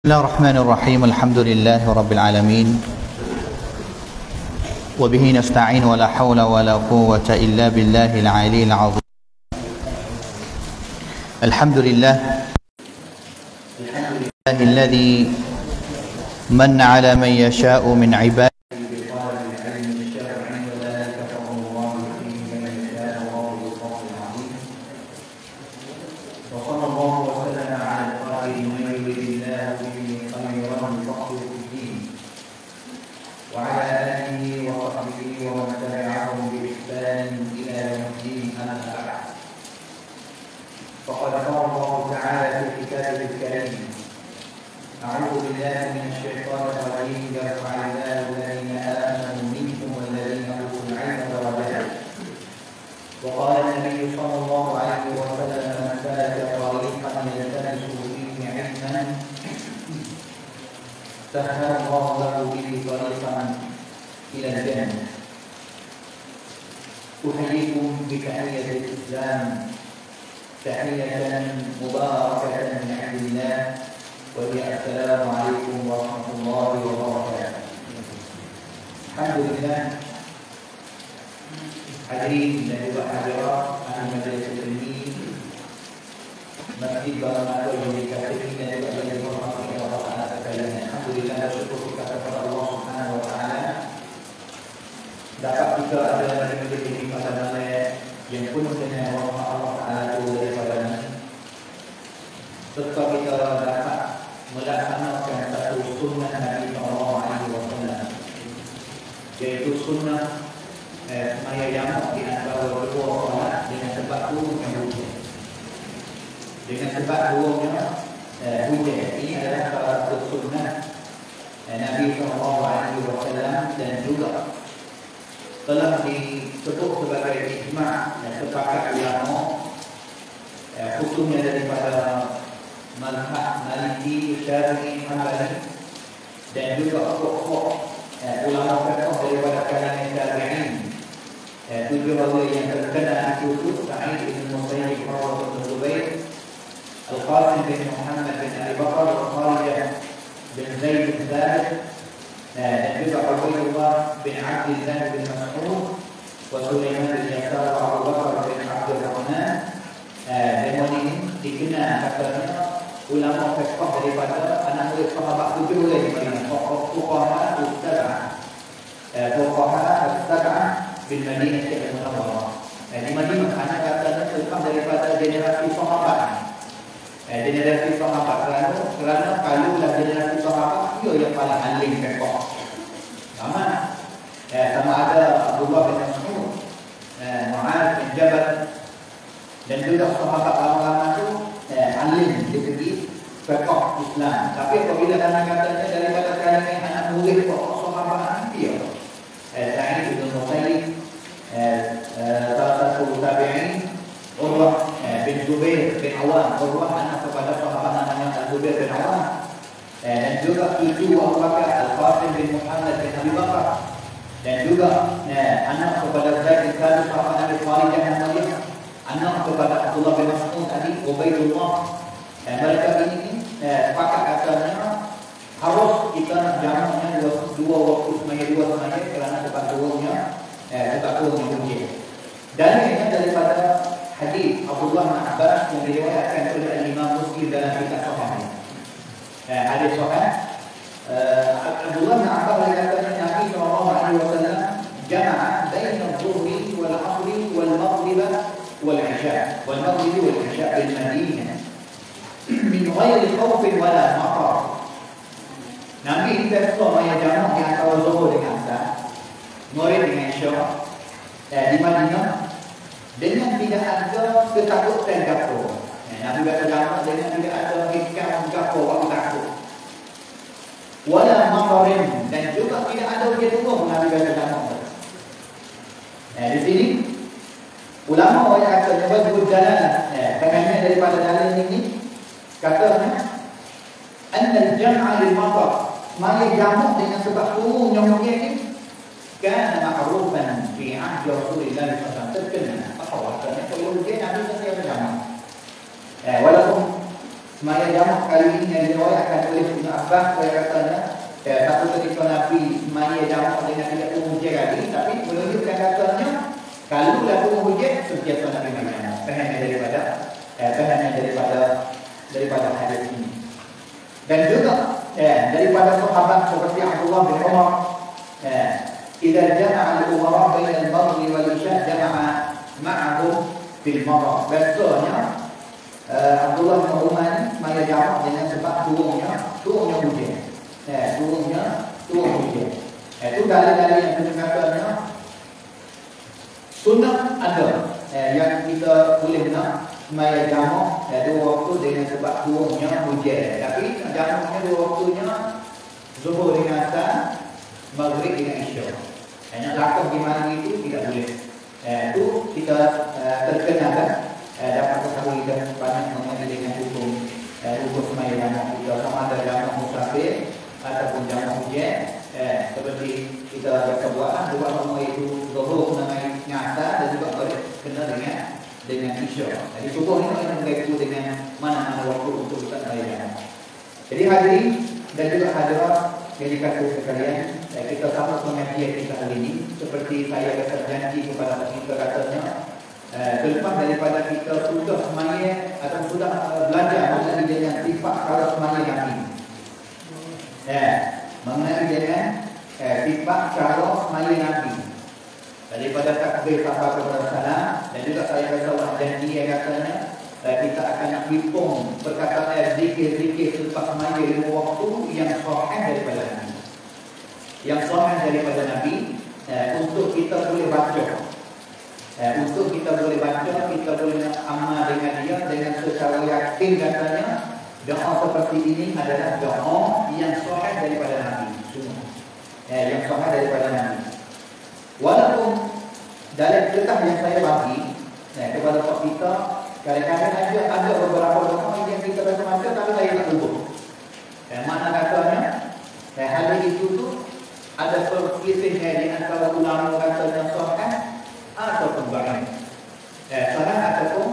بسم الله الرحمن الرحيم الحمد لله رب العالمين. وبه نستعين ولا حول ولا قوة إلا بالله العلي العظيم. الحمد لله. الحمد لله الذي من على من يشاء من عباده Al-Kharijah bin Zaid bin Thabit dan juga Ubaidullah bin Abdullah bin Mas'ud wa Sulaiman bin Yasar wa Abu Bakar bin Abdul Rahman Demon ini dikenal katanya ulama fiqh daripada anak murid sahabat tujuh orang di Madinah Fuqaha Ustazah Fuqaha Ustazah bin Madinah Syekh Al-Munawwarah. Eh, di Madinah anak katanya terkam daripada generasi sahabat. Eh, generasi sahabat kerana kerana kalau lah generasi sahabat dia yang paling alim fiqh. Sama eh, sama ada Abdullah bin Mas'ud, eh, Mu'adz bin Jabal. Dan juga sahabat lama-lama itu eh, alim di segi fiqh Islam. Tapi apabila anak katanya daripada kalangan anak murid sahabat dia Sa'id bin Musayyib salah satu tabi'in Urwah bin Zubair bin Awam. Urwah anak namanya Zubair bin Awam dan juga cucu Abu Bakar Al-Qasim bin Muhammad bin Abi Bakar dan juga anak kepada Zaid bin Khalid sahabat Nabi Khalid dan Nabi anak kepada Abdullah bin Mas'ud tadi Ubaidullah dan mereka ini sepakat katanya harus kita jamaknya dua, dua waktu semaya dua semaya kerana sebab turunnya eh, sebab turunnya hujan. Dalilnya daripada hadis Abdullah bin Abbas yang diriwayatkan oleh Imam Muslim dalam kitab Sahih. Eh, hadis Sahih eh, Abdullah bin Abbas berkata Nabi sallallahu alaihi wasallam jama'a baina adh-dhuhri wal 'asri wal maghrib wal 'isha wal maghrib wal 'isha bil Madinah min ghairi khawf wala matar Nabi kita semua yang jamak yang antara Zuhur dengan Asar Murid dengan Syah eh, Di Madinah Dengan tidak ada ketakutan gapa eh, Nabi kata jamak dengan tidak ada hikam gapa waktu takut wala maqarin. Dan juga tidak ada begitu pun Nabi kata tak mau. Nah, eh, di sini ulama wa yang akan nyebut jalan eh ya, daripada dalil ini kata anna jam'a lil maqar mari jamak dengan sebab umum nyonyong ini kan ma'rufan fi ahli rasulillah sallallahu alaihi wasallam. Terkenal apa waktu ni kalau dia ada sesuatu jamak eh walaupun semaya jamak kali ini yang diriwayatkan oleh Ibn Abbas saya katanya ya, satu ketika Nabi semaya jamak dengan tidak tunggu hujan lagi tapi menunjukkan katanya kalau dah tunggu hujan sentiasa Nabi Muhammad pengen daripada ya, pengen daripada daripada hadis ini dan juga ya, daripada sahabat seperti Abdullah bin Umar ya, إذا جمع الأمراء بين المغرب والعشاء جمع معهم في المرة Bestnya uh, Abdullah bin Umar ni Maya jawab dengan sebab turunnya Turunnya hujan eh, Turunnya Turun hujan eh, Itu dalil-dalil yang kita katakannya Sunnah ada. Eh, Yang kita boleh nak Maya jamak eh, Dua waktu dengan sebab turunnya hujan Tapi jamaknya dua waktunya Zuhur dengan asal Maghrib dengan isyak hanya lakon di mana itu tidak boleh. Eh, itu kita eh, eh, dapat ketahui dan banyak mengenai dengan hukum eh, hukum sembahyang kita sama ada jamak musafir ataupun jamak hujan. Eh, seperti kita biasa buat dua nama itu zuhur dengan nyata dan juga boleh kena dengan dengan isya. Jadi subuh ini kita berkaitu dengan mana-mana waktu untuk kita sembahyang. Jadi hadirin dan juga hadirat yang dikasih sekalian dan kita sama pengajian kita hari ini seperti saya kata janji kepada kita katanya selepas daripada kita sudah semaya atau sudah uh, belajar mengenai dengan sifat kalau semaya nanti uh, mengenai dengan uh, sifat kalau semaya nanti daripada takbir sampai kepada sana dan juga saya kata Allah janji yang katanya dan kita akan hitung perkataan zikir-zikir selepas mandi lima waktu yang sahih daripada Nabi. Yang sahih daripada Nabi eh, untuk kita boleh baca. Eh, untuk kita boleh baca, kita boleh amal dengan dia dengan secara yakin katanya doa seperti ini adalah doa yang sahih daripada Nabi. Semua. Eh, yang sahih daripada Nabi. Walaupun dalam kitab yang saya bagi eh, kepada kita Kadang-kadang ada, ada beberapa doa yang kita baca baca tapi saya tak lupa. Dan mana katanya? Dan hal itu tu ada perselisihan di antara ulama katanya sahih ataupun dhaif. Eh, sahih ataupun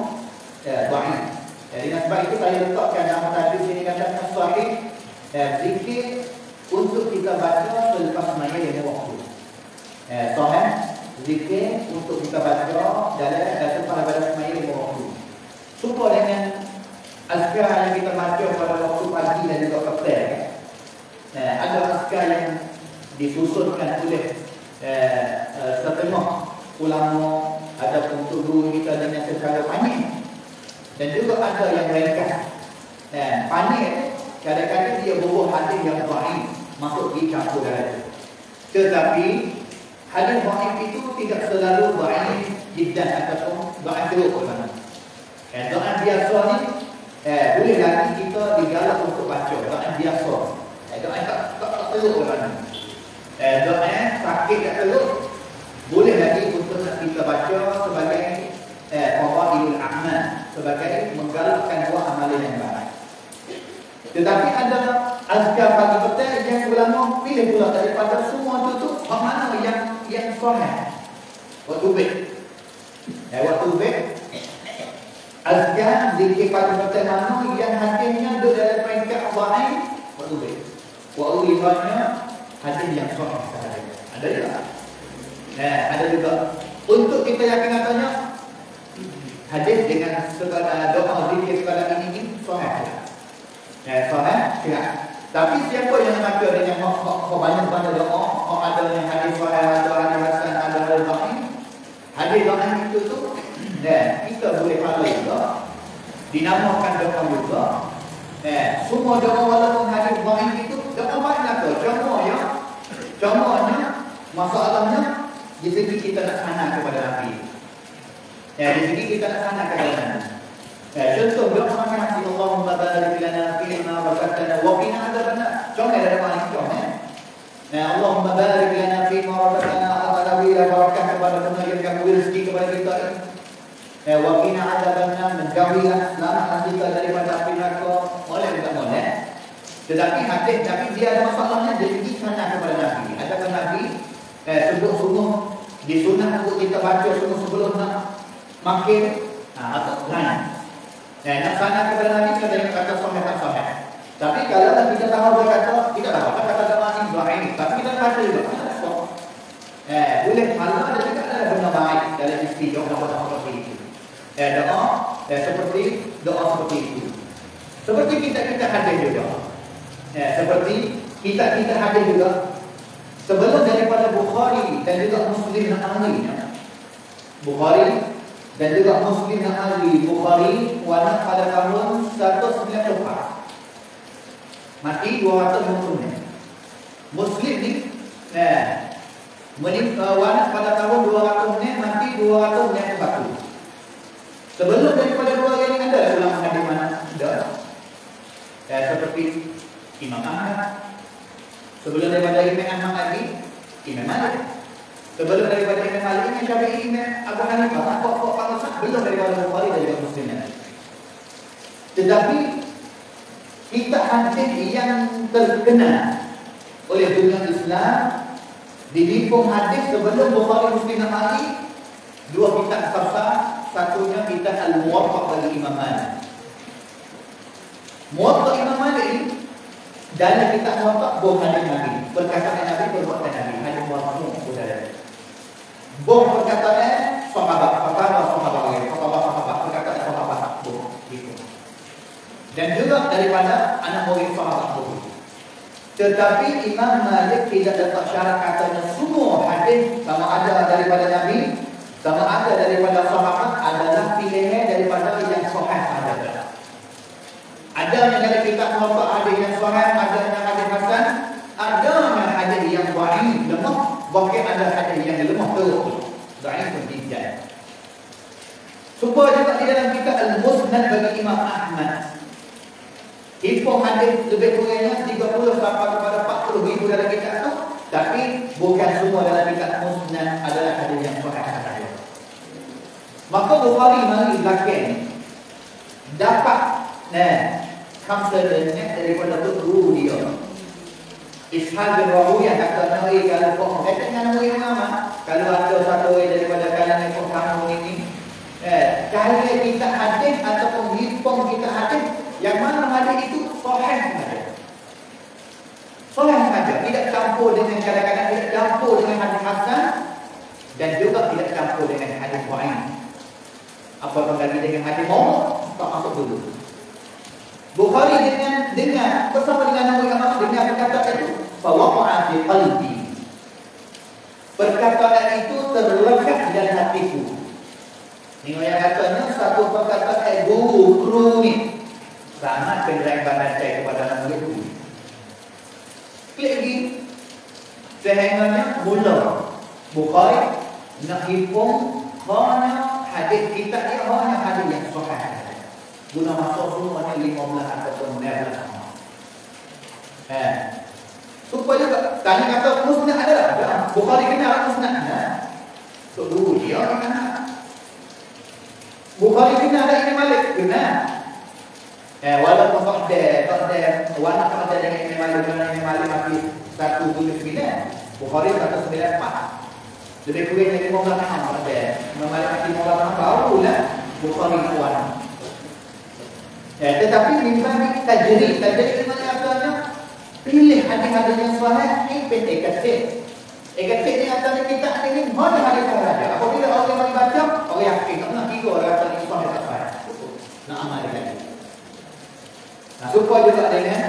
eh, dhaif. Jadi dengan sebab itu saya letakkan nama tadi sini katanya sahih eh, zikir untuk kita baca selepas maya yang waktu. Eh, sahih zikir untuk kita baca dalam dan pada pada maya yang waktu. Sumpah dengan azkar yang kita baca pada waktu pagi dan juga petang. Eh, ada azkar yang disusunkan oleh eh, eh, setengah ulama ada untuk guru kita dengan secara panik dan juga ada yang ringkas. Eh, panik kadang-kadang dia bubuh hadis yang baik masuk di campur dalam Tetapi hadis baik itu tidak selalu baik jiddan ataupun baik teruk. Eh, doa biasa ni eh, boleh lagi kita digalak untuk baca doa biasa. Eh, doa tak tak, tak teruk ni. Eh, doa sakit tak teruk boleh lagi untuk kita baca sebagai eh, fadailul a'mal sebagai menggalakkan dua amalan yang baik. Tetapi ada azkar pagi petang yang ulama pilih pula daripada semua itu tu mana yang yang sahih. Waktu baik. Eh, waktu baik Azkar zikir pada pertama yang hadisnya ada dalam peringkat dhaif waktu baik. Waktu limanya hadis yang sahih. Ada tak? Eh, ada juga. Untuk kita yakin katanya hadis dengan segala doa zikir segala ini ini sahih. Eh, sahih tidak. Tapi siapa yang baca dengan banyak-banyak doa, oh ada yang hadis sahih, ada hadis hasan, ada hadis dhaif. Hadis dhaif itu tu dan kita boleh follow juga dinamakan doa juga eh, semua doa walaupun hadis baik itu doa lah tu contohnya contohnya masalahnya di segi kita nak sana kepada Nabi eh, di segi kita nak sana kepada Nabi eh, contoh doa macam Nabi Allahumma barik lana fima barakatana wa qina adzabannar contoh ada doa ini contoh eh, Allahumma barik lana fima barakatana apabila barakat kepada kami yang kami rezeki kepada kita Eh, wakina ada benar menjauhilah selamatlah kita daripada api neraka. Boleh tidak boleh? Tetapi hadis tapi dia ada masalahnya dari segi sana kepada Nabi. Adakah Nabi eh, sungguh-sungguh disunat untuk kita baca sungguh sebelum nak makin ha, atau lain. Eh, nak sana kepada Nabi kita tengok kata sahih tak sahih. Tapi kalau kita tahu dia kata kita tahu kata kata ini dua ini, tapi kita kata juga. Eh, boleh halal dan juga ada benda baik dalam isi doa doa seperti itu. Eh, doa eh, seperti doa seperti itu. Seperti kita kita hadir juga. Eh, seperti kita kita hadir juga. Sebelum daripada Bukhari dan juga Muslim dan Ahli. Bukhari dan juga Muslim yang ahli. Bukhari wafat pada tahun 194 mati 200 Muslim ni eh menik uh, wafat pada tahun 200 ni mati 291 sebelum daripada dua yang ada ulama hadis mana ada. Eh, seperti Imam Ahmad sebelum daripada Imam Ahmad lagi Imam Malik. Sebelum daripada Imam Malik Imam Syafi'i Imam Abu Hanifah tak kok kok pangsa belum daripada Bukhari dan juga Muslim Tetapi kita hadis yang terkenal oleh dunia Islam di lingkup hadis sebelum Bukhari Muslim Malik dua kitab sahih satunya kitab Al-Muwatta bagi Imam Malik. Muwatta Imam Malik dalam kitab Muwatta bukan Nabi perkataan Nabi perbuatan Nabi hanya Muwatta saudara. Bom perkataan sahabat perkara sahabat lain, sahabat sahabat perkataan sahabat bom itu. Dan juga daripada anak murid sahabat bom. Tetapi Imam Malik tidak dapat syarat katanya semua hadis sama ada daripada Nabi, sama ada daripada sahabat adalah pilihan daripada. Ada yang dari kitab Muwatta ada yang sahih, ada yang hadis hasan, ada yang hadis yang dhaif, lemah. Bahkan ada hadis yang lemah teruk. Da'if jiddan Supaya juga di dalam kitab Al-Musnad bagi Imam Ahmad. Info hadis lebih kurangnya 30 sampai kepada 40 ribu dalam kitab itu Tapi bukan semua dalam kitab Musnad adalah hadis yang sahih Maka Bukhari belakang Dapat Nah Dan daripada guru dia. Ishaq bin Rahuya kata Nabi kalau kau kata dengan Nabi Muhammad kalau ada satu orang daripada kalangan yang kamu ini eh kalau kita hadis ataupun himpun kita hadis yang mana hadis itu sahih saja sahih saja tidak campur dengan kadang-kadang tidak campur dengan hadis hasan dan juga tidak campur dengan hadis dhaif apa lagi dengan hadis mau tak masuk dulu Bukhari dengan dengan bersama dengan Nabi Muhammad dengan kata itu fawaqa fi qalbi. Perkataan itu terlekat di dalam hatiku. Ini yang katanya satu perkataan guru kronik sangat penderangan saya kepada Nabi itu. Lagi sehingga mula Bukhari nak himpun hanya hadis kita ni hanya hadis yang sahih guna masuk semua ni 15 ataupun 16 eh. Supaya tanya kata musnad ada? Ada bukhari kenal musnad ada so dulu dia orang kenal bukhari kenal ada ini malik kenal. Eh walaupun tak ada tak ada warna tak ada ini malik dengan ini malik mati satu tujuh sembilan. Bukhari satu sembilan empat. Lebih kurang dari 15 tahun ada memalik mati 15 tahun barulah bukhari kuat Ya, tetapi mimpi tajri, tajri itu mana artinya? Pilih hadis-hadis yang sahih ini pendek kecil. Ekatik ni atas kita ini mana hadis yang ada. Apabila orang yang baca, orang yakin tak nak tiga orang atas ini sahih tak sahih. Nak amal dia. Nah, supaya juga dengan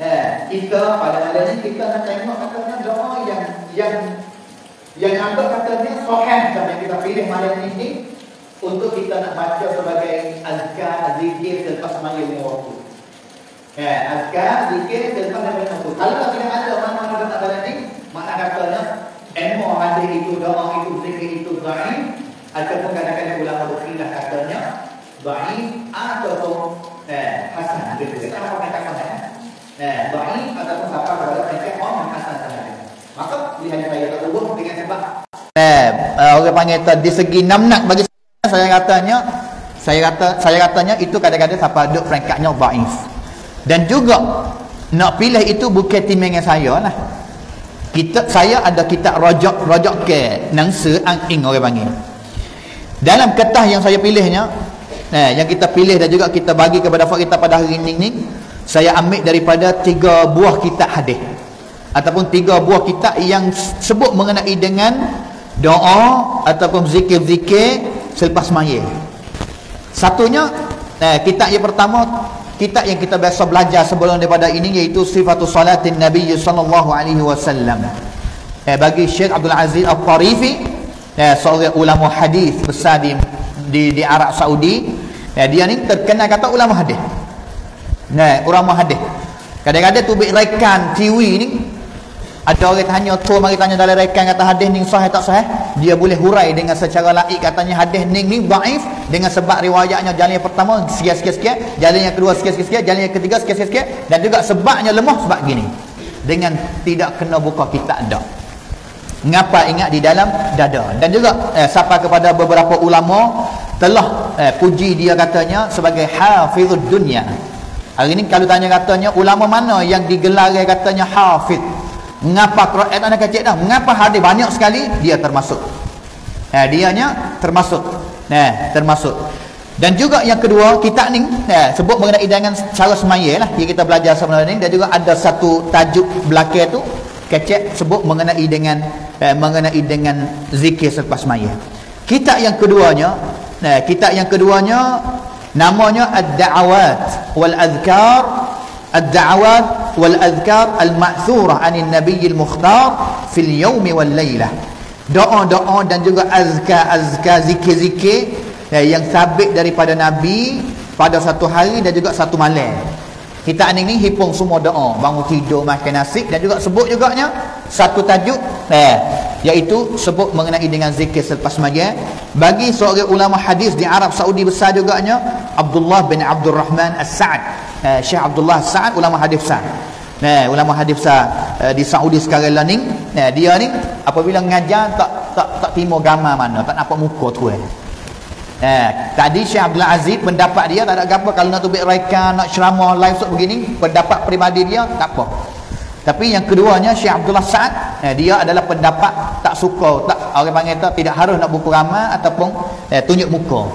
eh, kita pada malam ini kita nak tengok katanya doa yang yang yang anggap katanya sahih dan kita pilih malam ini untuk kita nak baca sebagai azkar, zikir selepas sembahyang lima waktu. Ya, azkar, zikir selepas sembahyang waktu. Kalau tak tidak ada mana-mana dalam dalam ini, mana katanya emo ada itu doa itu zikir itu dhaif ataupun kadang-kadang ulama berkhilaf katanya dhaif ataupun eh hasan gitu. Apa katakan ya? Eh, dhaif ataupun apa kalau mereka orang hasan saja. Maka lihat saya tak dengan sebab eh uh, orang panggil tadi segi namnak bagi saya katanya saya kata saya katanya itu kadang-kadang siapa duk peringkatnya dhaif dan juga nak pilih itu bukan timbangan saya lah. Kita saya ada kitab rojak rojak ke nangsa ang ing orang panggil. Dalam kertas yang saya pilihnya eh, yang kita pilih dan juga kita bagi kepada fak kita pada hari ini ni saya ambil daripada tiga buah kitab hadis. Ataupun tiga buah kitab yang sebut mengenai dengan doa ataupun zikir-zikir selepas mayit satunya eh, kitab yang pertama kitab yang kita biasa belajar sebelum daripada ini iaitu sifatul salatin nabi sallallahu alaihi wasallam. Eh, bagi Syekh Abdul Aziz Al-Tarifi eh, seorang ulama hadis besar di di, di Arab Saudi. Eh, dia ni terkenal kata ulama hadis. Nah ulama hadis. Kadang-kadang tu rekan TV ni ada orang tanya tu mari tanya dalam rekan kata hadis ni sahih tak sahih? Dia boleh hurai dengan secara laik katanya hadis ni ni dhaif dengan sebab riwayatnya jalan yang pertama sikit-sikit jalan yang kedua sikit-sikit jalan yang ketiga sikit-sikit dan juga sebabnya lemah sebab gini. Dengan tidak kena buka kitab dak ngapa ingat di dalam dada? Dan juga eh, sampai kepada beberapa ulama telah eh, puji dia katanya sebagai hafizud dunia hari ini kalau tanya katanya ulama mana yang digelar katanya hafiz ngapa Quran anak kecil dah? Mengapa hadis banyak sekali? Dia termasuk. Eh, dianya termasuk. Eh, termasuk. Dan juga yang kedua kita ni eh, sebut mengenai dengan cara semaya lah. Yang kita belajar sebenarnya ni. Dan juga ada satu tajuk belakang tu kecek sebut mengenai dengan eh, mengenai dengan zikir selepas mayat kitab yang keduanya eh, kitab yang keduanya namanya ad-da'awat wal adhkar ad-da'awat wal adhkar al-ma'thurah anin nabiyil mukhtar fil yawmi wal laylah doa-doa dan juga azkar-azkar zikir-zikir eh, yang sabit daripada nabi pada satu hari dan juga satu malam. Kita ni ni hipung semua doa. Bangun tidur makan nasi dan juga sebut juga satu tajuk eh iaitu sebut mengenai dengan zikir selepas maghrib bagi seorang ulama hadis di Arab Saudi besar juga nya Abdullah bin Abdul Rahman As-Sa'ad. Eh, Syekh Abdullah As-Sa'ad ulama hadis besar. Eh, ulama hadis besar eh, di Saudi sekarang lah ni. Eh, dia ni apabila ngajar tak tak tak timo gambar mana tak nampak muka tu eh. Eh, tadi Syekh Abdul Aziz pendapat dia tak ada apa kalau nak tubik reka nak ceramah live sok begini pendapat peribadi dia tak apa tapi yang keduanya Syekh Abdullah Sa'ad eh, dia adalah pendapat tak suka tak orang panggil tak tidak harus nak buku ramah ataupun eh, tunjuk muka.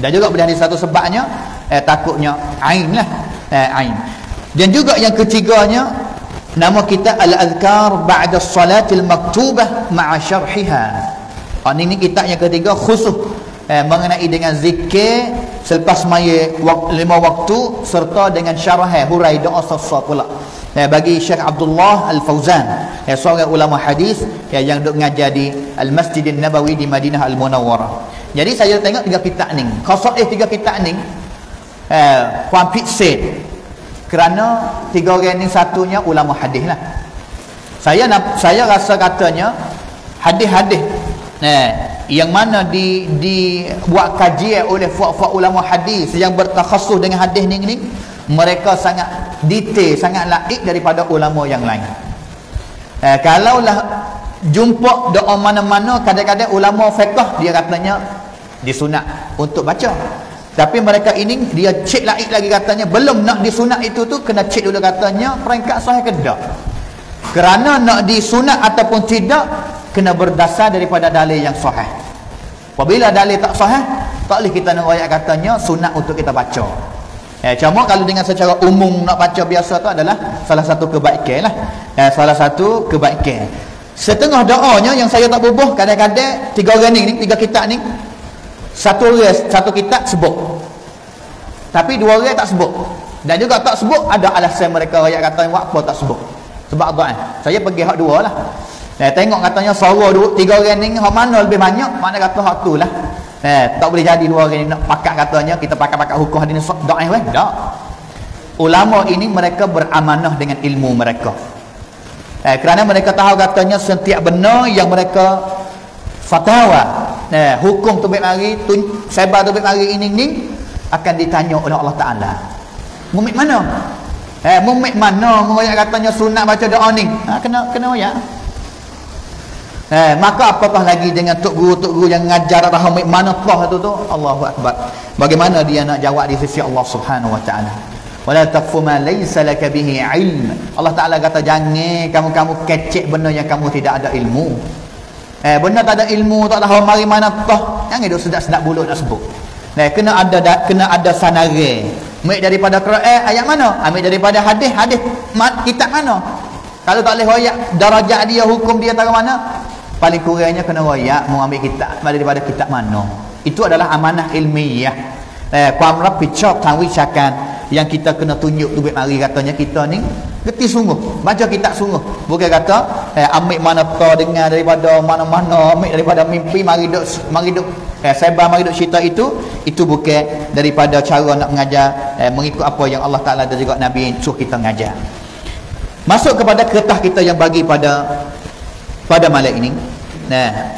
Dan juga ada satu sebabnya eh, takutnya ain lah eh, ain. Dan juga yang ketiganya nama kita Al-Azkar Ba'da Salatil Maktubah Ma'a Syarhiha. Oh, ini, kitab yang ketiga khusus eh, mengenai dengan zikir selepas maya wak, lima waktu serta dengan syarah hurai doa sasa pula eh, bagi Syekh Abdullah Al-Fauzan eh, seorang ulama hadis eh, yang duk ngajar di Al-Masjidin Nabawi di Madinah Al-Munawwarah. Jadi saya tengok tiga kitab ni. Kosok eh tiga kitab ni eh, Puan Pitset kerana tiga orang ni satunya ulama hadis lah. Saya saya rasa katanya hadis-hadis eh, yang mana di dibuat kajian oleh fuak-fuak ulama hadis yang bertakhasus dengan hadis ni ni mereka sangat detail sangat laik daripada ulama yang lain. Eh, kalaulah jumpa doa mana-mana kadang-kadang ulama fiqh dia katanya disunat untuk baca. Tapi mereka ini dia cek laik lagi katanya belum nak disunat itu tu kena cek dulu katanya peringkat sahih ke tak? Kerana nak disunat ataupun tidak kena berdasar daripada dalil yang sahih. Apabila dalil tak sahih tak boleh kita nak ayat katanya sunat untuk kita baca eh, cuma kalau dengan secara umum nak baca biasa tu adalah salah satu kebaikan lah. Eh, salah satu kebaikan. Setengah doanya yang saya tak bubuh kadang-kadang tiga orang ni, tiga kitab ni satu orang satu kitab sebut. Tapi dua orang tak sebut. Dan juga tak sebut ada alasan mereka ayat kata buat apa tak sebut. Sebab apa eh? saya pergi hak dua lah. Eh, tengok katanya suara dua, tiga orang ni hak mana lebih banyak, mana kata hak tu lah. Eh, tak boleh jadi dua orang ni nak pakat katanya kita pakai-pakai hukum hadis dak eh weh, dak. Ulama ini mereka beramanah dengan ilmu mereka. Eh, kerana mereka tahu katanya setiap benar yang mereka fatwa, eh, hukum tu baik mari, tun, sebar tu baik mari ini ni akan ditanya oleh Allah Taala. Mumit mana? Eh, mumit mana? Mengoyak katanya sunat baca doa ni. Ha, kena kena ya. Eh, maka apakah lagi dengan tok guru-tok guru yang ngajar rahmat mana Allah itu tu? Allahu akbar. Bagaimana dia nak jawab di sisi Allah Subhanahu wa taala? Wala taqfu ma laysa laka bihi ilm. Allah Taala kata jangan kamu-kamu kecek benda yang kamu tidak ada ilmu. Eh benda tak ada ilmu tak tahu mari mana tah. Jangan duk sedap-sedap bulu nak sebut. Nah, kena ada da, kena ada sanare. Ambil daripada Quran ayat mana? Ambil daripada hadis, hadis kitab mana? Kalau tak boleh royak darajat dia, hukum dia tahu mana? paling kurangnya kena royak mengambil kitab daripada kitab mana. Itu adalah amanah ilmiah. Eh kuamrap picok tang wisakan yang kita kena tunjuk tu mari. Katanya kita ni geti sungguh. Baca kitab sungguh. Bukan kata eh ambil mana ta dengar daripada mana-mana ambil daripada mimpi mari duk mari duk eh sebar mari duk cerita itu. Itu bukan daripada cara nak mengajar eh, mengikut apa yang Allah Taala dan juga Nabi suruh kita mengajar. Masuk kepada kertas kita yang bagi pada pada malam ini nah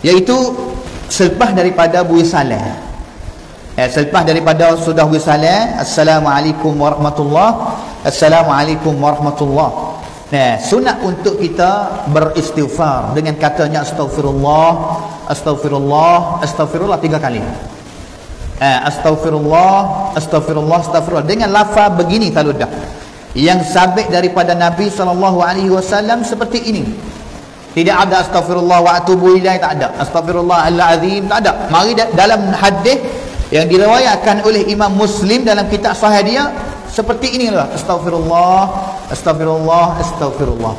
iaitu selepas daripada Buih Saleh Eh, selepas daripada sudah wisalah Assalamualaikum warahmatullahi Assalamualaikum warahmatullahi Nah, sunat untuk kita beristighfar dengan katanya astaghfirullah, astaghfirullah, astaghfirullah tiga kali. Eh, astaghfirullah, astaghfirullah, astaghfirullah dengan lafaz begini kalau dah. Yang sabit daripada Nabi wasallam seperti ini. Tidak ada astaghfirullah wa atubu ilaih tak ada. Astaghfirullah al-azim tak ada. Mari dalam hadis yang diriwayatkan oleh Imam Muslim dalam kitab sahih dia seperti inilah astagfirullah astagfirullah astagfirullah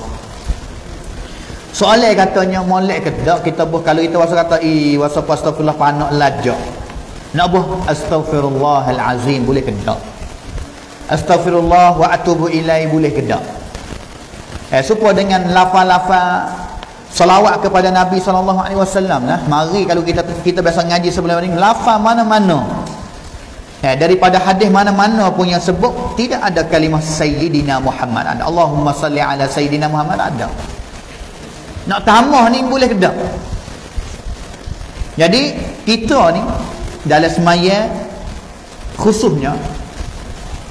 soalan katanya molek ke tak kita buh kalau kita wasa kata i wasa astagfirullah panak lajak. Nak buh astagfirullahalazim boleh ke tak astagfirullah wa atubu ilai boleh ke tak eh supaya dengan lafal-lafal salawat kepada Nabi sallallahu alaihi wasallam. Mari kalau kita kita biasa ngaji sebelum ini lafaz mana-mana. Ya, daripada hadis mana-mana pun yang sebut tidak ada kalimah sayyidina Muhammad. Ada Allahumma salli ala sayyidina Muhammad ada. Nak tambah ni boleh ke tak? Jadi kita ni dalam semaya khususnya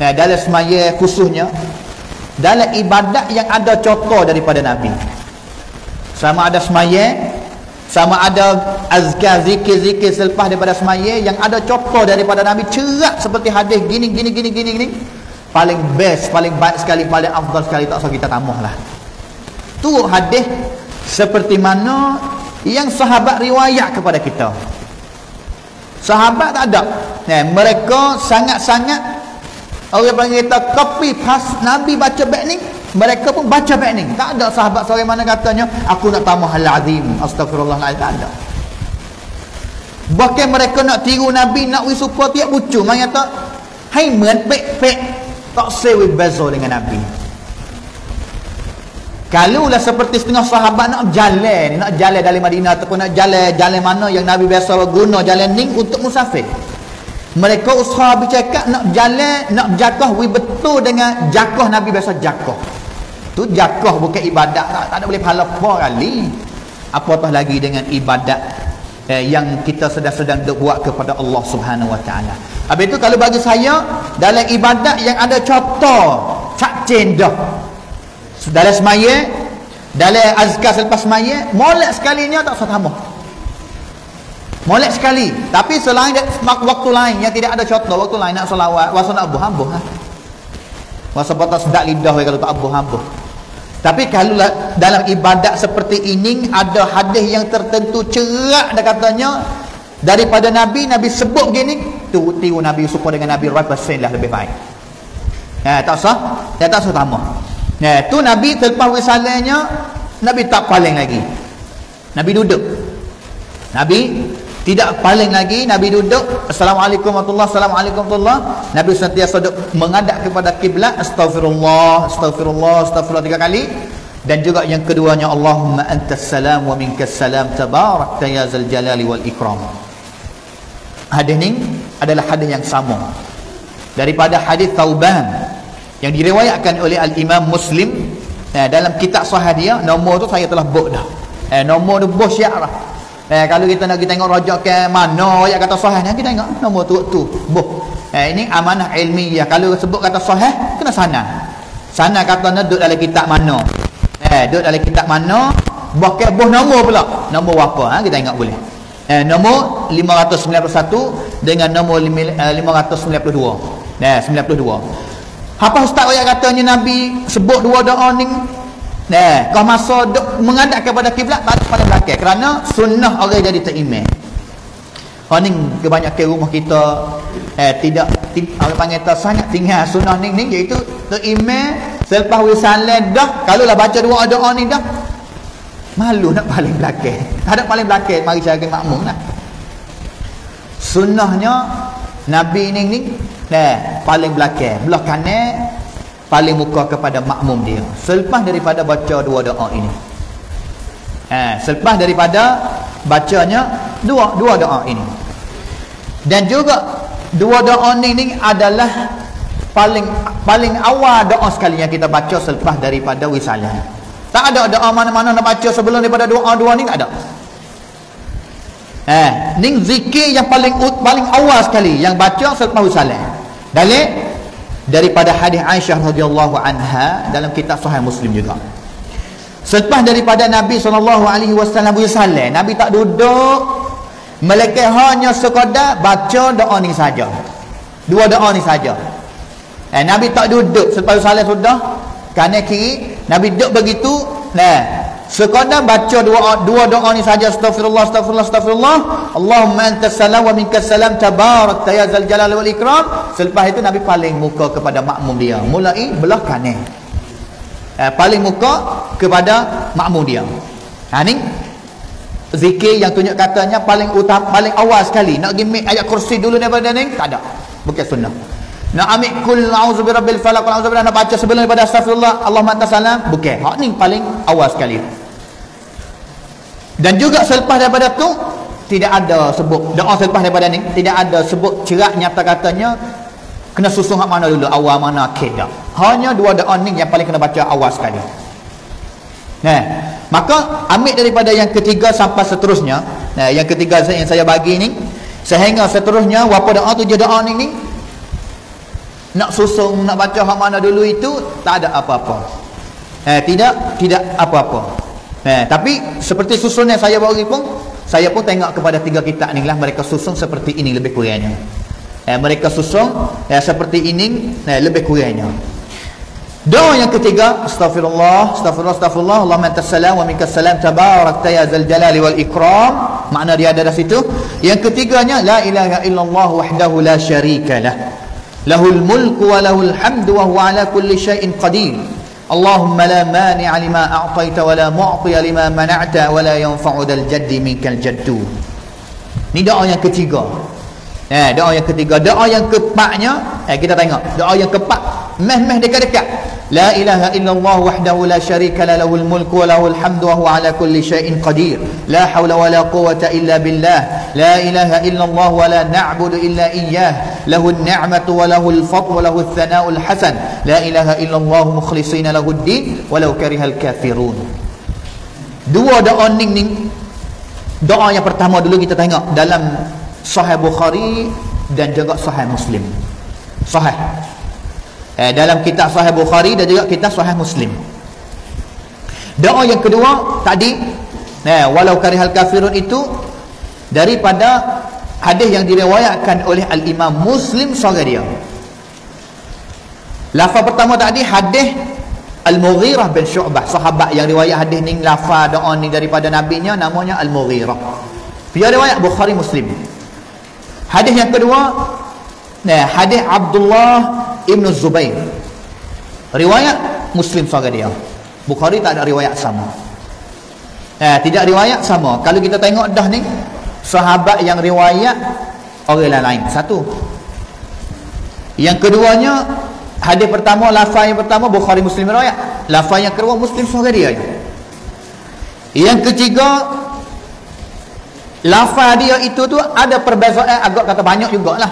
ya, dalam semaya khususnya dalam ibadat yang ada contoh daripada Nabi sama ada semaya sama ada azkar zikir-zikir selepas daripada semaya yang ada contoh daripada Nabi cerak seperti hadis gini gini gini gini gini. Paling best paling baik sekali paling afdal sekali tak usah kita tambah lah. Tu hadis seperti mana yang sahabat riwayat kepada kita. Sahabat tak ada. Nah, mereka sangat-sangat orang panggil kita copy pas Nabi baca baik ni mereka pun baca baik ni. Tak ada sahabat seorang mana katanya aku nak tambah hal azim astagfirullahaladzim tak ada. Bahkan mereka nak tiru Nabi nak wisupa tiap bucu. Mereka kata hai men pek pek. Tak sewi bezo dengan Nabi. Kalau lah seperti setengah sahabat nak jalan. Nak jalan dari Madinah ataupun nak jalan jalan mana yang Nabi biasa guna jalan ni untuk musafir mereka usaha bercakap nak jalan nak jakah wi betul dengan jakah Nabi biasa jakah tu jakah bukan ibadat tak, tak ada boleh pahala apa kali apatah lagi dengan ibadat eh, yang kita sedang-sedang buat kepada Allah Subhanahu Wa Taala. Habis itu kalau bagi saya dalam ibadat yang ada contoh cak cendah. Dalam semaya, dalam azkar selepas semaya, molek sekalinya tak usah tambah. Molek sekali. Tapi selain waktu lain yang tidak ada contoh, waktu lain nak selawat, wasa nak abuh-abuh. Ha? Wasa patah sedak lidah kalau tak abuh-abuh. Tapi kalau dalam ibadat seperti ini ada hadis yang tertentu cerak dah katanya daripada Nabi Nabi sebut gini tu tiru Nabi supaya dengan Nabi Rabb lah lebih baik. Ya tak sah? Ya tak sah tambah. Ya tu Nabi terlepas wisalahnya Nabi tak paling lagi. Nabi duduk. Nabi tidak paling lagi Nabi duduk Assalamualaikum warahmatullahi Assalamualaikum warahmatullahi Nabi sentiasa duduk mengadap kepada kiblat Astaghfirullah Astaghfirullah Astaghfirullah tiga kali. Dan juga yang keduanya Allahumma antas salam wa minkas salam tabarak ya zal jalali wal ikram. Hadis ini adalah hadis yang sama daripada hadis Tauban yang diriwayatkan oleh Al-Imam Muslim. Eh, dalam kitab sahih dia nombor tu saya telah buat dah. Eh, nombor tu bos syiarah Eh kalau kita nak kita tengok rojak ke mana ayat kata sahih kita tengok nombor tu tu. Boh. Eh ini amanah ilmiah. Kalau sebut kata sahih kena sana. Sana kata duduk dalam kitab mana. Eh duduk dalam kitab mana? Boh ke boh nombor pula. Nombor apa ha kita tengok boleh. Eh nombor 591 dengan nombor 592. Eh 92. Apa ustaz ayat katanya Nabi sebut dua doa ni Nah, kau masa duk menghadap kepada kiblat tak pada belakang. Kerana sunnah orang jadi teriman. Ha ni kebanyakan rumah kita eh tidak orang panggil tak sangat tinggal sunnah ni ni iaitu tu email selepas wisalah dah kalau lah baca dua doa ni dah malu nak paling belakang. Tak ada paling belakang mari cari makmum lah. Sunnahnya Nabi ni ni nah, paling belakang. Belah kanan paling muka kepada makmum dia. Selepas daripada baca dua doa ini. Eh, selepas daripada bacanya dua dua doa ini. Dan juga dua doa ini, adalah paling paling awal doa sekali yang kita baca selepas daripada wisalah tak ada doa mana-mana nak baca sebelum daripada doa-dua ni tak ada. Eh ni zikir yang paling paling awal sekali yang baca selepas wisalah dalil daripada hadis Aisyah radhiyallahu anha dalam kitab Sahih Muslim juga. Selepas daripada Nabi sallallahu alaihi wasallam bersalam, Nabi tak duduk melainkan hanya sekadar baca doa ni saja. Dua doa ni saja. Eh, Nabi tak duduk selepas salat sudah kanan kiri Nabi duduk begitu nah Sekadar baca dua dua doa ni saja astagfirullah astagfirullah astagfirullah Allahumma antas salam wa minkas salam tabarak ya zal jalal wal ikram. Selepas itu Nabi paling muka kepada makmum dia. Mulai belah kanan. Eh, paling muka kepada makmum dia. Ha ni? Zikir yang tunjuk katanya paling utama paling awal sekali. Nak gimmick ayat kursi dulu daripada ni? Tak ada. Bukan sunnah. Nak ambil kul a'udzu birabbil falaq a'udzu nak baca sebelum daripada astagfirullah Allahumma antas salam. Bukan. Hak ni paling awal sekali dan juga selepas daripada tu tidak ada sebut doa selepas daripada ni tidak ada sebut cerak nyata katanya kena susun hak mana dulu awal mana akhir dah hanya dua doa ni yang paling kena baca awal sekali. Nah maka ambil daripada yang ketiga sampai seterusnya. Nah yang ketiga yang saya bagi ni sehingga seterusnya apa doa tu je doa ni ni nak susun nak baca hak mana dulu itu tak ada apa-apa. Eh tidak tidak apa-apa Eh, tapi seperti susun yang saya bagi pun saya pun tengok kepada tiga kitab ni lah. Mereka susun seperti ini lebih kurangnya. Eh, mereka susun eh, seperti ini eh, lebih kurangnya. Doa yang ketiga astagfirullah astagfirullah astagfirullah Allahumma antas salam wa minkas salam. Tabarakta ya zal jalali wal ikram. Makna dia ada di situ. Yang ketiganya la ilaha illallah wahdahu la syarika lah. Lahul mulku wa lahul hamdu wa huwa ala kulli syai'in qadir اللهم لا مانع لما أعطيت ولا معطي لما منعت ولا ينفع ذا الجد منك الجد ni doa yang ketiga. Eh doa yang ketiga. Doa yang keempatnya eh kita tengok. Doa yang keempat meh-meh dekat-dekat. La ilaha illallah wahdahu la syarika la lahul mulku wa lahul hamdu wa huwa ala kulli syai'in qadir. La hawla wa la quwata illa billah. La ilaha illallah wa la na'budu illa iyyah. Lahul ni'matu wa lahul fadl wa lahul thana'ul hasan. La ilaha illallah mukhlishina lahud din walau karihal kafirun. Dua doa ning ning. Doa yang pertama dulu kita tengok dalam Sahih Bukhari dan juga Sahih Muslim. Sahih eh, dalam kitab sahih Bukhari dan juga kitab sahih Muslim. Doa yang kedua tadi eh, walau karihal kafirun itu daripada hadis yang diriwayatkan oleh al-imam Muslim sahaja dia. Lafaz pertama tadi hadis Al-Mughirah bin Syu'bah. Sahabat yang riwayat hadis ni lafaz doa ni daripada nabinya namanya Al-Mughirah. Dia riwayat Bukhari Muslim. Hadis yang kedua nah hadis Abdullah Ibn Zubair. Riwayat Muslim dia Bukhari tak ada riwayat sama. Eh, tidak riwayat sama. Kalau kita tengok dah ni sahabat yang riwayat orang lain. Satu. Yang keduanya hadis pertama lafaz yang pertama Bukhari Muslim riwayat. Lafaz yang kedua Muslim dia yang ketiga lafaz dia itu tu ada perbezaan agak kata banyak jugalah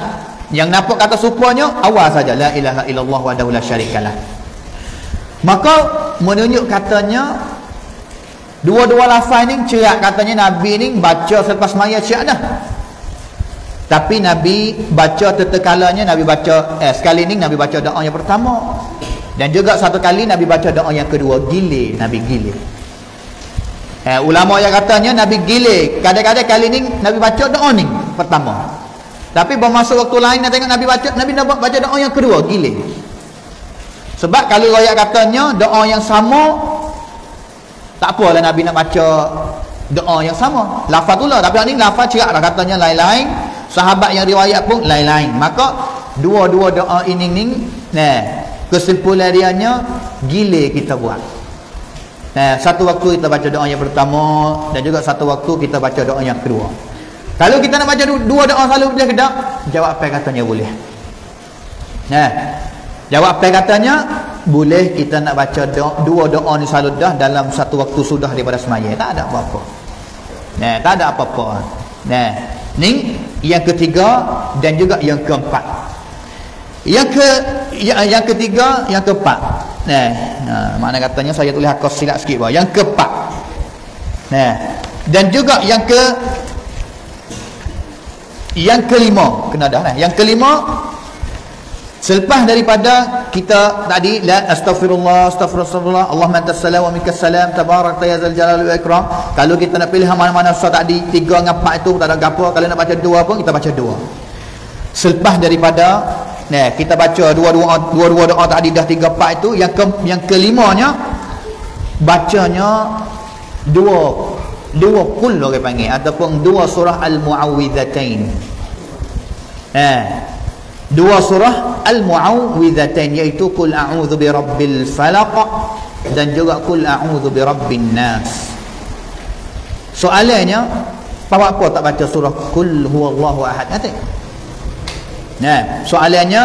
yang nampak kata supanya awal saja. La ilaha illallah wa la syarikalah. Maka menunjuk katanya dua-dua lafaz ni cerak katanya nabi ni baca selepas maya cerak dah. Tapi nabi baca tetekalanya nabi baca eh sekali ni nabi baca doa yang pertama. Dan juga satu kali nabi baca doa yang kedua gile nabi gile eh, ulama yang katanya nabi gile kadang-kadang kali ni nabi baca doa ni pertama tapi bermasa waktu lain nak tengok Nabi baca, Nabi nak baca doa yang kedua, gila. Sebab kalau rakyat katanya doa yang sama tak apalah Nabi nak baca doa yang sama. Lafaz tu lah, tapi ni lafaz cerak lah katanya lain-lain. sahabat yang riwayat pun lain-lain maka dua-dua doa ini ni nah kesimpulan dia gile kita buat nah satu waktu kita baca doa yang pertama dan juga satu waktu kita baca doa yang kedua kalau kita nak baca dua doa selalu ke tak jawab apa katanya boleh? Nah. Jawab apa katanya? Boleh kita nak baca doa, dua doa ni selalu dah dalam satu waktu sudah daripada semaya. Tak ada apa-apa. Nah tak ada apa-apa. Nah. Ni yang ketiga dan juga yang keempat. Yang ke yang, yang ketiga, yang keempat. Nah, nah, mana katanya saya tulis aku silap sikit bah. Yang keempat. Nah, dan juga yang ke yang kelima kena dah nah. Yang kelima selepas daripada kita tadi la astaghfirullah astaghfirullah Allahumma antas salam wa minkas salam tabarak ya zal jalali wa ikram. Kalau kita nak pilih mana-mana surah tadi tiga dengan empat itu tak ada gapo. Kalau nak baca dua pun kita baca dua. Selepas daripada Nah, kita baca dua-dua dua-dua doa tadi dah tiga empat itu. Yang ke, yang kelimanya bacanya dua dua kul orang panggil ataupun dua surah al-muawwidzatain. Eh. Dua surah al-muawwidzatain iaitu kul a'udzu birabbil falaq dan juga kul a'udzu birabbin nas. Soalannya, apa apa tak baca surah kul huwallahu ahad? Nanti. Nah, soalannya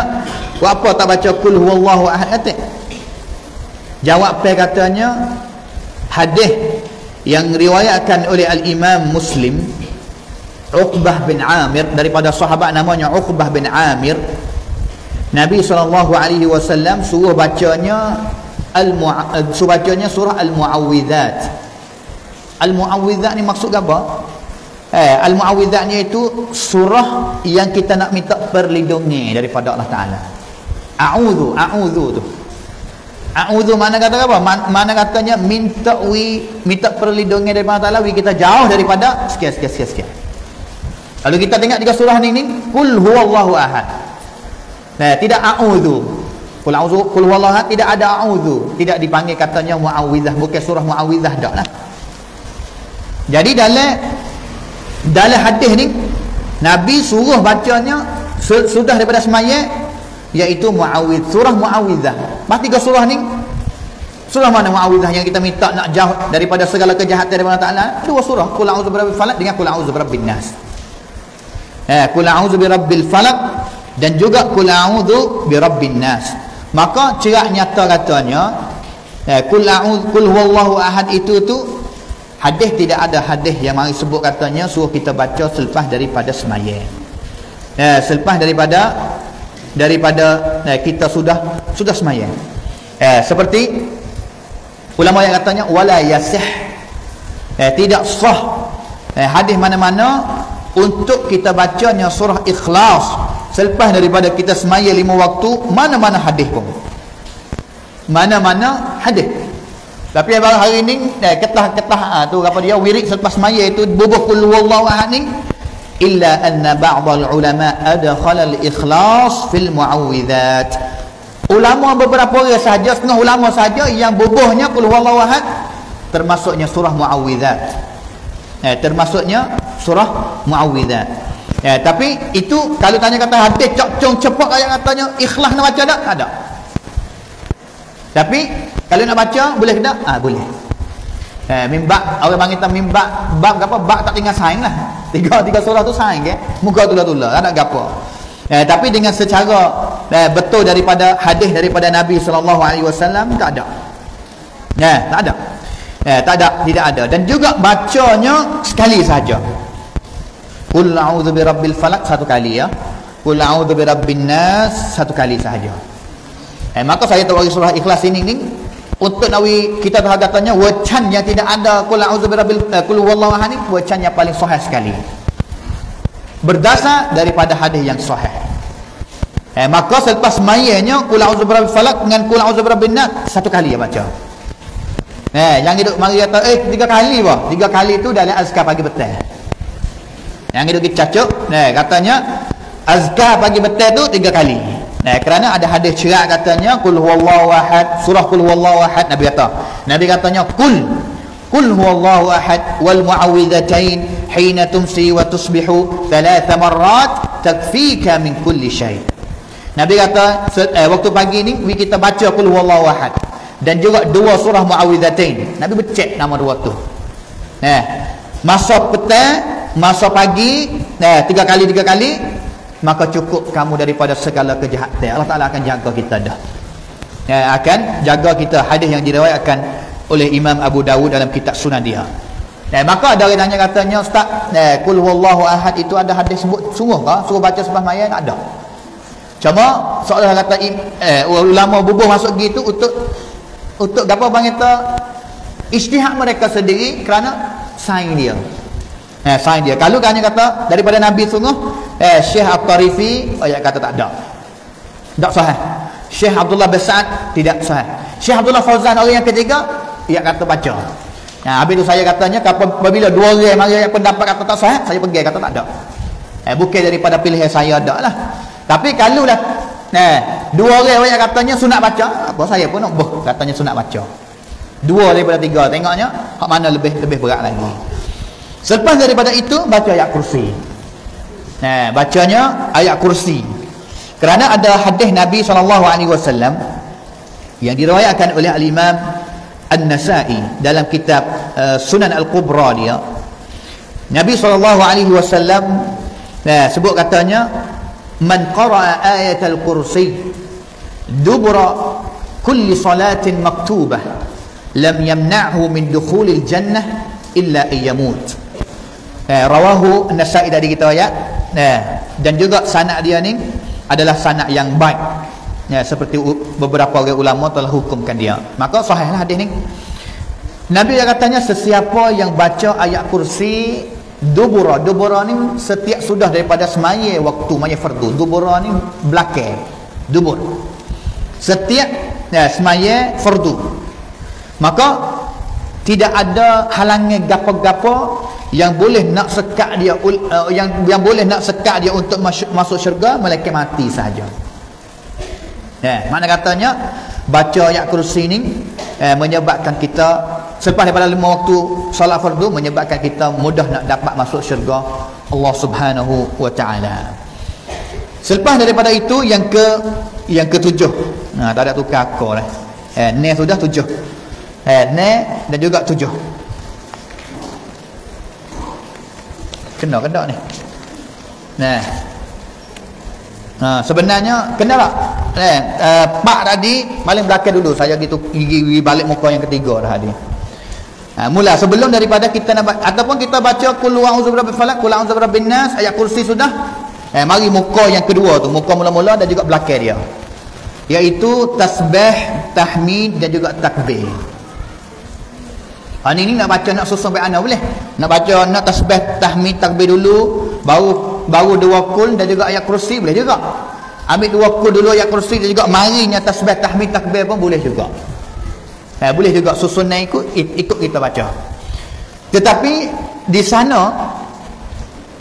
apa tak baca kul huwallahu ahad kata? Jawab pe katanya hadis yang riwayatkan oleh al-Imam Muslim Uqbah bin Amir daripada sahabat namanya Uqbah bin Amir Nabi sallallahu alaihi wasallam suruh bacanya suruh bacanya surah al-muawwidzat al-muawwidzat ni maksud apa Eh, Al-Mu'awwidzatnya itu surah yang kita nak minta perlindungan daripada Allah Ta'ala. A'udhu, a'udhu tu. A'udhu mana kata apa? Man, mana katanya minta wi minta perlindungan daripada Allah wi kita jauh daripada sekian, sekian, sekian, sekian. Kalau kita tengok tiga surah ni ni, Kul huwallahu ahad. Nah, tidak a'udhu. Kul a'udhu, kul huwallahu ahad, tidak ada a'udhu. Tidak dipanggil katanya mu'awwidzah. Bukan surah mu'awwidzah dah lah. Jadi dalam dalam hadis ni Nabi suruh bacanya sudah daripada semaya iaitu muawidh surah muawidhah pasti ke surah ni? Surah mana muawidhah yang kita minta nak jauh daripada segala kejahatan daripada Taala? Dua surah. Qul a'udzu birabbil falaq dengan qul a'udzu birabbin nas. Eh qul a'udzu birabbil falaq dan juga qul a'udzu birabbin nas. Maka cerak nyata katanya eh qul a'udzu qul huwallahu ahad itu tu Hadis tidak ada hadis yang mari sebut katanya suruh kita baca selepas daripada semaya. Ya, selepas daripada daripada ya, kita sudah sudah semaya. Ya, seperti ulama yang katanya wala yasih. Ya, tidak sah ya, hadis mana-mana untuk kita bacanya surah ikhlas selepas daripada kita semaya lima waktu mana-mana hadis pun. Mana-mana hadis. Tapi baru hari ni eh, ketah-ketah ha, tu apa dia wirid selepas maya itu bubuh kul wallahu ahad ni anna ba'd ulama adkhala al-ikhlas fil muawwidzat. Ulama beberapa orang saja setengah ulama saja yang bubuhnya kul wallahu ahad termasuknya surah muawwidzat. Eh, termasuknya surah muawwidzat. Eh, tapi itu kalau tanya kata hadis cok cepat ayat katanya ikhlas nak baca tak? Tak ada. Tapi kalau nak baca boleh tak? Ah boleh. Eh mimba orang panggil tak mimba bab apa? Bab tak tinggal saing lah. Tiga tiga surah tu saing ke? Muka tulah-tulah tak ada gapo. Eh tapi dengan secara eh, betul daripada hadis daripada Nabi wasallam tak ada. Eh tak ada. Eh tak ada, tidak ada. Dan juga bacanya sekali saja. Qul a'udzu birabbil falaq satu kali ya. Qul a'udzu birabbin nas satu kali saja. Eh maka saya tahu surah ikhlas ini ni untuk nawi kita terhadapnya wacan yang tidak ada. Qul a'udzu birabbil uh, qul huwallahu ahad wacan yang paling sahih sekali. Berdasar daripada hadis yang sahih. Eh maka selepas mayanya qul a'udzu birabbil falaq dengan qul a'udzu birabbin nas satu kali ya baca. Eh yang hidup mari kata eh tiga kali bah tiga kali tu dalam azkar pagi petang yang hidup kita cacuk eh katanya azkar pagi petang tu tiga kali Nah kerana ada hadis cerak katanya kul huwallahu ahad. Surah kul huwallahu ahad nabi kata. Nabi katanya kul kul huwallahu ahad wal muawwidhatain hina tumsi wa tusbihu thalath marrat takfika min kulli syai nabi kata eh, waktu pagi ni kita baca kul huwallahu ahad dan juga dua surah muawwidhatain nabi becek nama dua tu. Nah masa petang masa pagi nah eh, tiga kali tiga kali maka cukup kamu daripada segala kejahatan. Allah Taala akan jaga kita dah. Eh, akan jaga kita hadis yang diriwayatkan oleh Imam Abu Dawud dalam kitab Sunan dia. Eh, maka orang tanya katanya Ustaz, eh kul huwallahu ahad itu ada hadis sebut sungguh ke? Suruh baca sebab maya tak ada. Cuma seolah kata eh ulama bubuh masuk gitu untuk untuk apa bang kita ijtihad mereka sendiri kerana sain dia. Eh sain dia. Kalau kan kata daripada Nabi sungguh eh Syekh At-Tarifi ayat kata tak ada. Tak sahih. Syekh Abdullah Besat tidak sahih. Syekh Abdullah Fauzan orang yang ketiga ia kata baca. Nah, habis tu saya katanya apabila dua orang mari yang pendapat kata tak sah, saya pergi kata tak ada. Eh bukan daripada pilihan saya ada lah. Tapi kalau lah eh dua orang yang katanya sunat baca, apa saya pun nak katanya sunat baca. Dua daripada tiga tengoknya hak mana lebih lebih berat lagi. Selepas daripada itu baca ayat kursi. Nah, bacanya ayat kursi. Kerana ada hadis Nabi SAW yang diriwayatkan oleh al-Imam An-Nasa'i dalam kitab uh, Sunan Al-Kubra dia Nabi sallallahu alaihi nah sebut katanya man qara'a ayat al-kursi dubra kulli salatin maktubah lam yamna'hu min dukhulil jannah illa ayyamut eh, rawahu An-Nasa'i dari kita ayat. Nah dan juga sanad dia ni adalah sanad yang baik. Ya, seperti beberapa orang ulama telah hukumkan dia. Maka sahihlah hadis ni. Nabi yang katanya sesiapa yang baca ayat kursi dubura. Dubura ni setiap sudah daripada semaya waktu maya fardu. Dubura ni belakang dubur. Setiap ya, semaya fardu. Maka tidak ada halangan gapo-gapo yang boleh nak sekat dia uh, yang yang boleh nak sekat dia untuk masuk masuk syurga malaikat mati saja Ya, mana katanya baca ayat kursi ini eh, menyebabkan kita selepas daripada lima waktu salat fardu menyebabkan kita mudah nak dapat masuk syurga Allah Subhanahu wa taala. Selepas daripada itu yang ke yang ketujuh. Nah, tak ada tukar akal lah. Eh, ne sudah tujuh. Ne dan juga tujuh. Kena kena ni. Nah, Ha, sebenarnya kena tak? Eh, uh, pak tadi paling belakang dulu saya gitu gigi, balik muka yang ketiga dah tadi. Ha, mula sebelum daripada kita nak ataupun kita baca qul a'udzu birabbil falaq qul a'udzu birabbin nas ayat kursi sudah. Eh, mari muka yang kedua tu, muka mula-mula dan juga belakang dia. Iaitu tasbih, tahmid dan juga takbir. Ha, ini nak baca nak susun baik ana boleh? Nak baca nak tasbih, tahmid, takbir dulu baru baru dua kul dan juga ayat kursi boleh juga. Ambil dua kul dulu ayat kursi dan juga marinya tasbih tahmid takbir pun boleh juga. Eh, boleh juga susunan ikut ikut kita baca. Tetapi di sana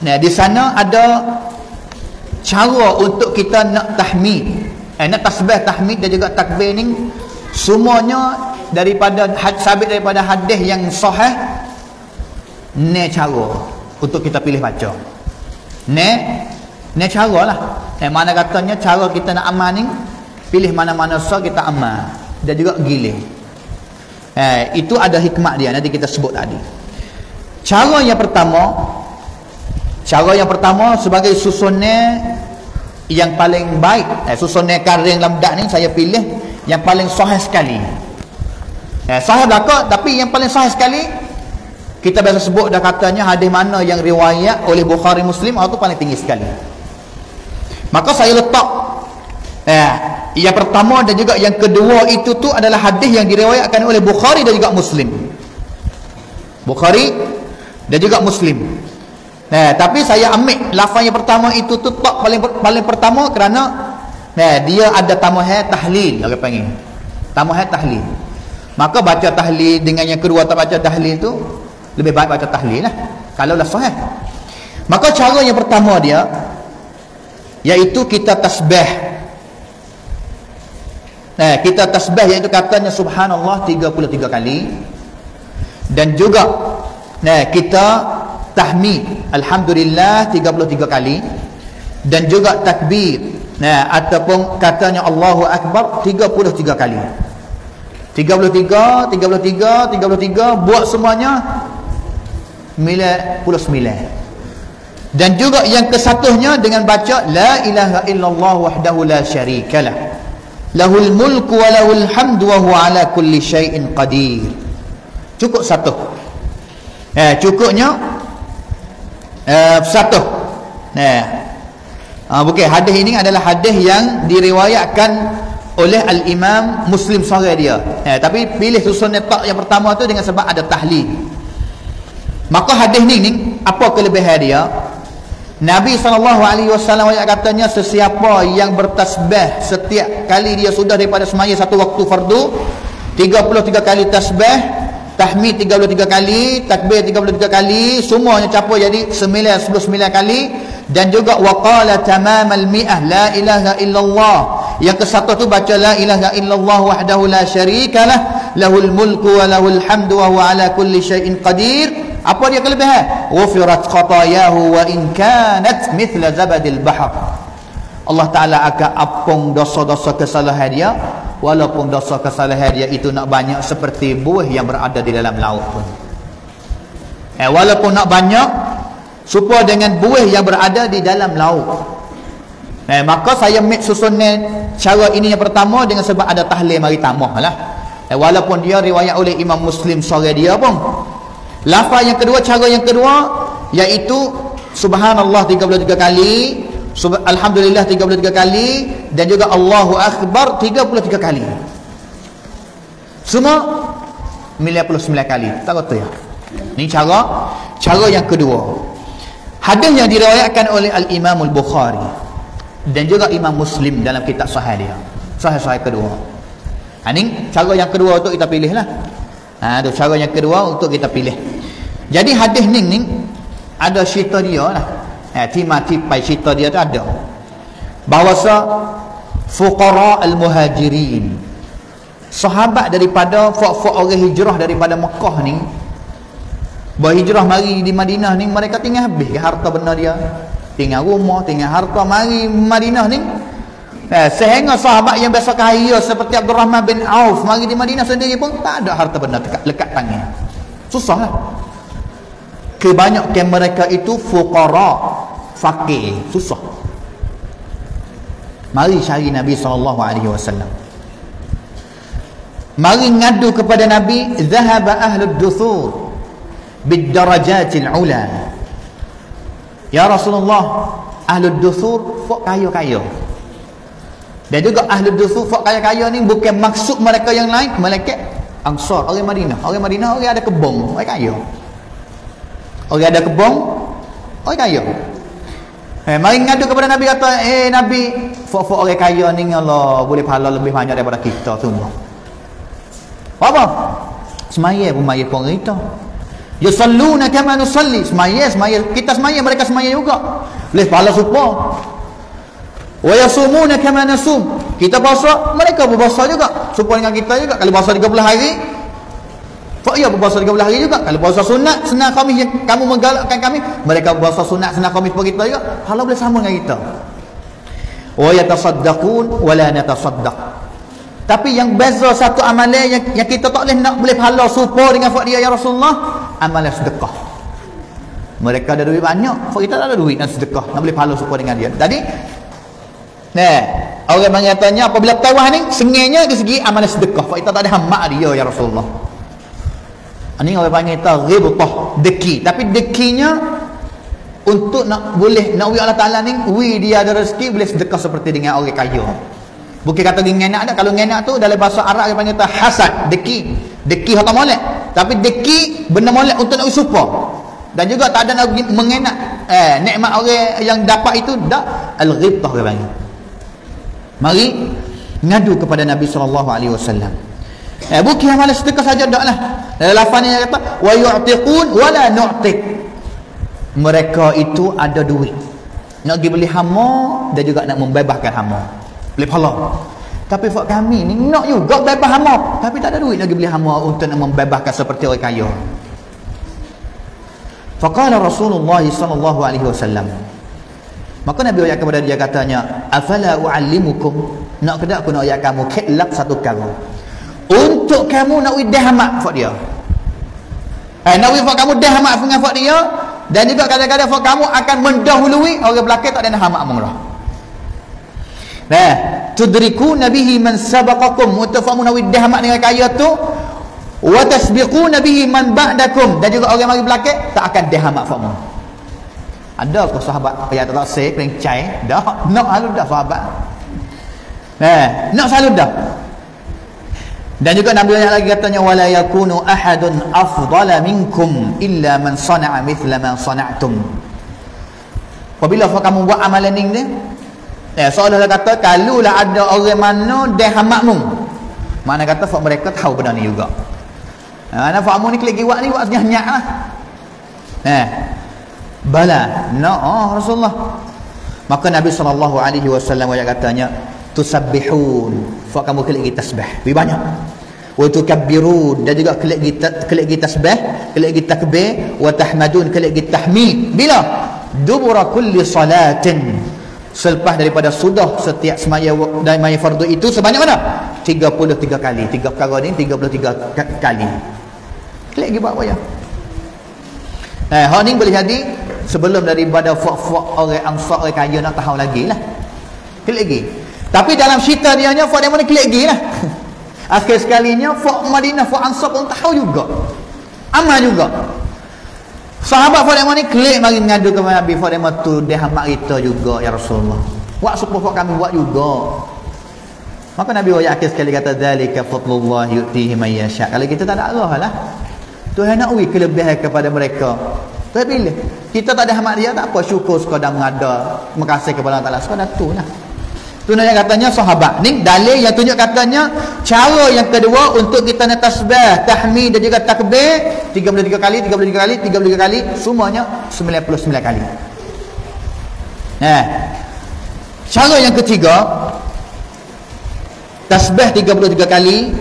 nah, di sana ada cara untuk kita nak tahmid. Eh, nak tasbih tahmid dan juga takbir ni semuanya daripada sabit daripada hadis yang sahih ni cara untuk kita pilih baca Ne ne cara lah. Eh mana katanya cara kita nak amal ni pilih mana-mana so kita amal dan juga giling. Eh itu ada hikmah dia nanti kita sebut tadi. Cara yang pertama cara yang pertama sebagai susunnya yang paling baik eh, susunnya karing lamdak ni saya pilih yang paling sahih sekali. Eh, sahih belakang tapi yang paling sahih sekali kita biasa sebut dah katanya hadis mana yang riwayat oleh Bukhari Muslim itu paling tinggi sekali. Maka saya letak eh, yang pertama dan juga yang kedua itu tu adalah hadis yang diriwayatkan oleh Bukhari dan juga Muslim. Bukhari dan juga Muslim. Eh, tapi saya ambil lafaz yang pertama itu tu tak paling paling pertama kerana eh, dia ada tamuhai tahlil orang panggil. Tamuhai tahlil. Maka baca tahlil dengan yang kedua tak baca tahlil tu lebih baik baca tahlil lah. Kalau lah sahih. Maka cara yang pertama dia iaitu kita tasbih. Eh, kita tasbih iaitu katanya subhanallah 33 kali. Dan juga nah kita tahmid alhamdulillah 33 kali. Dan juga takbir nah ataupun katanya Allahu akbar 33 kali. 33 33 33 buat semuanya 99 dan juga yang kesatunya dengan baca la ilaha illallah wahdahu la syarikalah lahul mulku wa lahul hamdu wa huwa ala kulli syai'in qadir. Cukup satu. Eh cukupnya eh satu. Eh ha, bukan. Hadis ini adalah hadis yang diriwayatkan oleh al-imam muslim sahih dia. Eh tapi pilih susun tak yang pertama tu dengan sebab ada tahlil. Maka hadis ni ni apa kelebihan dia? Nabi SAW katanya sesiapa yang bertasbih setiap kali dia sudah daripada semaya satu waktu fardu 33 kali tasbih tahmid 33 kali takbir 33 kali semuanya campur jadi 99 kali dan juga waqala tamamal mi'ah la ilaha illallah. Yang ke satu tu baca la ilaha illallah wahdahu la syarikalah lahul mulku wa lahul hamdu wa huwa ala kulli syai'in qadir. Apa dia kelebihan? Ghufirat khatayahu wa in kanat mithla zabadil bahr. Allah Ta'ala akan apung dosa-dosa kesalahan dia walaupun dosa kesalahan dia itu nak banyak seperti buih yang berada di dalam laut pun. Eh, walaupun nak banyak supaya dengan buih yang berada di dalam laut eh, maka saya make susun cara ini yang pertama dengan sebab ada tahlil mari tamah lah eh, walaupun dia riwayat oleh imam muslim sore dia pun Lafaz yang kedua, cara yang kedua iaitu subhanallah 33 kali, alhamdulillah 33 kali dan juga Allahu akbar 33 kali. Semua 99 kali. Tak betul ya. Ini cara cara yang kedua. Hadis yang diriwayatkan oleh Al-Imam Al-Bukhari dan juga Imam Muslim dalam kitab sahih dia. Sahih-sahih kedua. Ha, ini cara yang kedua untuk kita pilihlah. Ha, itu cara yang kedua untuk kita pilih. Jadi hadis ni ni ada cerita dia lah. Timati pai cerita dia tu ada. Bahawasa fuqara al-muhajirin. Sahabat daripada fak-fak orang hijrah daripada Mekah ni berhijrah mari di Madinah ni mereka tinggal habis harta benda dia. Tinggal rumah, tinggal harta mari Madinah ni. Eh, sehingga sahabat yang biasa kaya seperti Abdul Rahman bin Auf mari di Madinah sendiri pun tak ada harta benda dekat lekat tangan. Susah lah. Kebanyakan mereka itu fuqara fakir susah. Mari cari Nabi SAW mari ngadu kepada Nabi zahaba ahlud duthur bidarajatil ula ya Rasulullah ahlud duthur fok kaya-kaya dan juga ahlud duthur fok kaya-kaya ni bukan maksud mereka yang lain malaikat ansar orang Madinah orang Madinah orang ada kebun orang kaya Orang ada kebun, orang kaya. Eh, mari ngadu kepada Nabi kata, eh Nabi, fok-fok orang kaya ni Allah boleh pahala lebih banyak daripada kita semua. Apa? Semaya pun maya pun kita. Yusalluna kama nusalli. Semaya, semaya. Kita semaya, mereka semaya juga. Boleh pahala serupa. Wa yasumuna kama nasum. Kita puasa, mereka pun puasa juga. Serupa dengan kita juga. Kalau puasa 30 hari, Fak ya berpuasa 13 hari juga. Kalau puasa sunat, senang kami yang kamu menggalakkan kami, mereka berpuasa sunat, senang kami seperti kita juga. Hala boleh sama dengan kita. Wa yatasaddaqun wa la natasaddaq. Tapi yang beza satu amalan yang, yang kita tak boleh nak boleh pahala serupa dengan dia ya Rasulullah, amalan sedekah. Mereka ada duit banyak, fak kita tak ada duit nak sedekah, nak boleh pahala serupa dengan dia. Tadi Nah, orang mengatakan apabila tawah ni sengenya ke segi amalan sedekah, fak kita tak ada hamak dia ya Rasulullah. Ini orang panggil taribtah deki. Tapi dekinya untuk nak boleh nak wi Allah Taala ni wi dia ada rezeki boleh sedekah seperti dengan orang kaya. Bukan kata dengan ada kalau ngenak tu dalam bahasa Arab dia panggil hasad, deki. Deki harta molek. Tapi deki benda molek untuk nak usupa. Dan juga tak ada nak mengenak eh nikmat orang yang dapat itu dak al-ghibtah dia panggil. Mari ngadu kepada Nabi sallallahu alaihi wasallam. Eh bukan amalan sedekah saja daklah. Dalam lafaznya kata wa yu'tiqun wa la nu'tiq. Mereka itu ada duit. Nak pergi beli hama dan juga nak membebaskan hama. Beli pahala. Tapi fak kami ni nak juga bebas hama, tapi tak ada duit pergi beli hama untuk nak membebaskan seperti orang kaya. Faqala Rasulullah sallallahu alaihi wasallam. Maka Nabi ayat kepada dia katanya, "Afala uallimukum?" Nak kedak aku nak ayat kamu kelak satu kali. Untuk kamu nak widah mak fak dia. Eh, nak widah kamu dah mak dengan fak dia dan juga kadang-kadang fak kamu akan mendahului orang belakang tak ada nak mak menglah. Nah, tudriku nabihi man sabaqakum mutafamu nawi dahmat dengan kaya tu wa tasbiqu nabihi man ba'dakum dan juga orang mari belakang tak akan dahmat famu. Ada ke sahabat yang tak say pencai dah nak selalu dah sahabat. Eh, nak selalu dah. Dan juga Nabi banyak lagi katanya wala yakunu ahadun afdala minkum illa man sana'a mithla ma sana'tum. Apabila kamu buat amalan ini Ya, seolah dia kata kalau lah ada orang mana dia makmum. Mana kata fak mereka tahu benda ni juga. Ha, nah fak ni klik giwak ni buat senyak lah. Eh. Bala, no oh, Rasulullah. Maka Nabi sallallahu alaihi wasallam ayat katanya tusabbihun. Fak kamu klik tasbih. Lebih banyak. Wa tukabbirun dan juga klik kita klik kita tasbih, klik kita takbir, wa tahmadun klik kita tahmid. Bila? Dubura kulli salatin selepas daripada sudah setiap semaya dan maya fardu itu sebanyak mana? 33 kali. Tiga perkara ni 33 kali. Klik lagi buat apa ya? Eh, hal ni boleh jadi sebelum daripada fak-fak orang ansar orang kaya nak tahu lagi lah. Klik lagi. Tapi dalam cerita dia nya fak dia mana klik lagi lah. Akhir sekalinya fak Madinah fak ansar pun tahu juga. Amal juga. Sahabat Fatimah ni klik mari ngadu ke Nabi Fatimah tu dia hamak kita juga ya Rasulullah. Buat supaya kami buat juga. Maka Nabi wa akhir sekali kata zalika fadlullah yu'tihi man yasha. Kalau kita tak ada Allah lah. Tuhan nak uji kelebihan kepada mereka. Tapi bila kita tak ada hamak dia tak apa syukur sekadar mengada makasih kepada Allah Taala sekadar tu lah. Tu yang katanya sahabat. Ni dalil yang tunjuk katanya cara yang kedua untuk kita nak tasbih, tahmid dan juga takbir 33 kali, 33 kali, 33 kali, semuanya 99 kali. Nah. Cara yang ketiga tasbih 33 kali,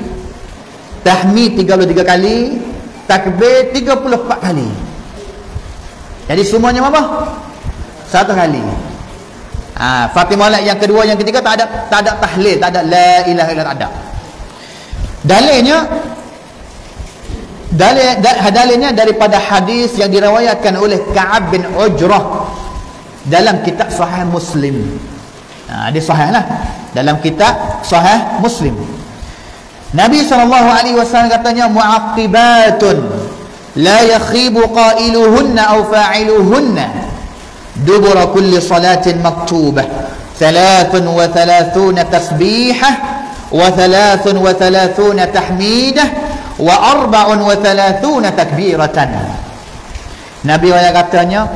tahmid 33 kali, takbir 34 kali. Jadi semuanya apa? Satu kali. Ha, Fatimah lah yang kedua yang ketiga tak ada tak ada tahlil, tak ada la ilaha illallah tak ada. Dalilnya dalil dalilnya daripada hadis yang diriwayatkan oleh Ka'ab bin Ujrah dalam kitab Sahih Muslim. Ha, dia sahih lah. Dalam kitab Sahih Muslim. Nabi SAW katanya mu'aqibatun la yakhibu qailuhunna aw fa'iluhunna دبر كل صلاة مكتوبة ثلاث وثلاثون تسبيحة وثلاث وثلاثون تحميدة وأربع وثلاثون تكبيرة Nabi yang katanya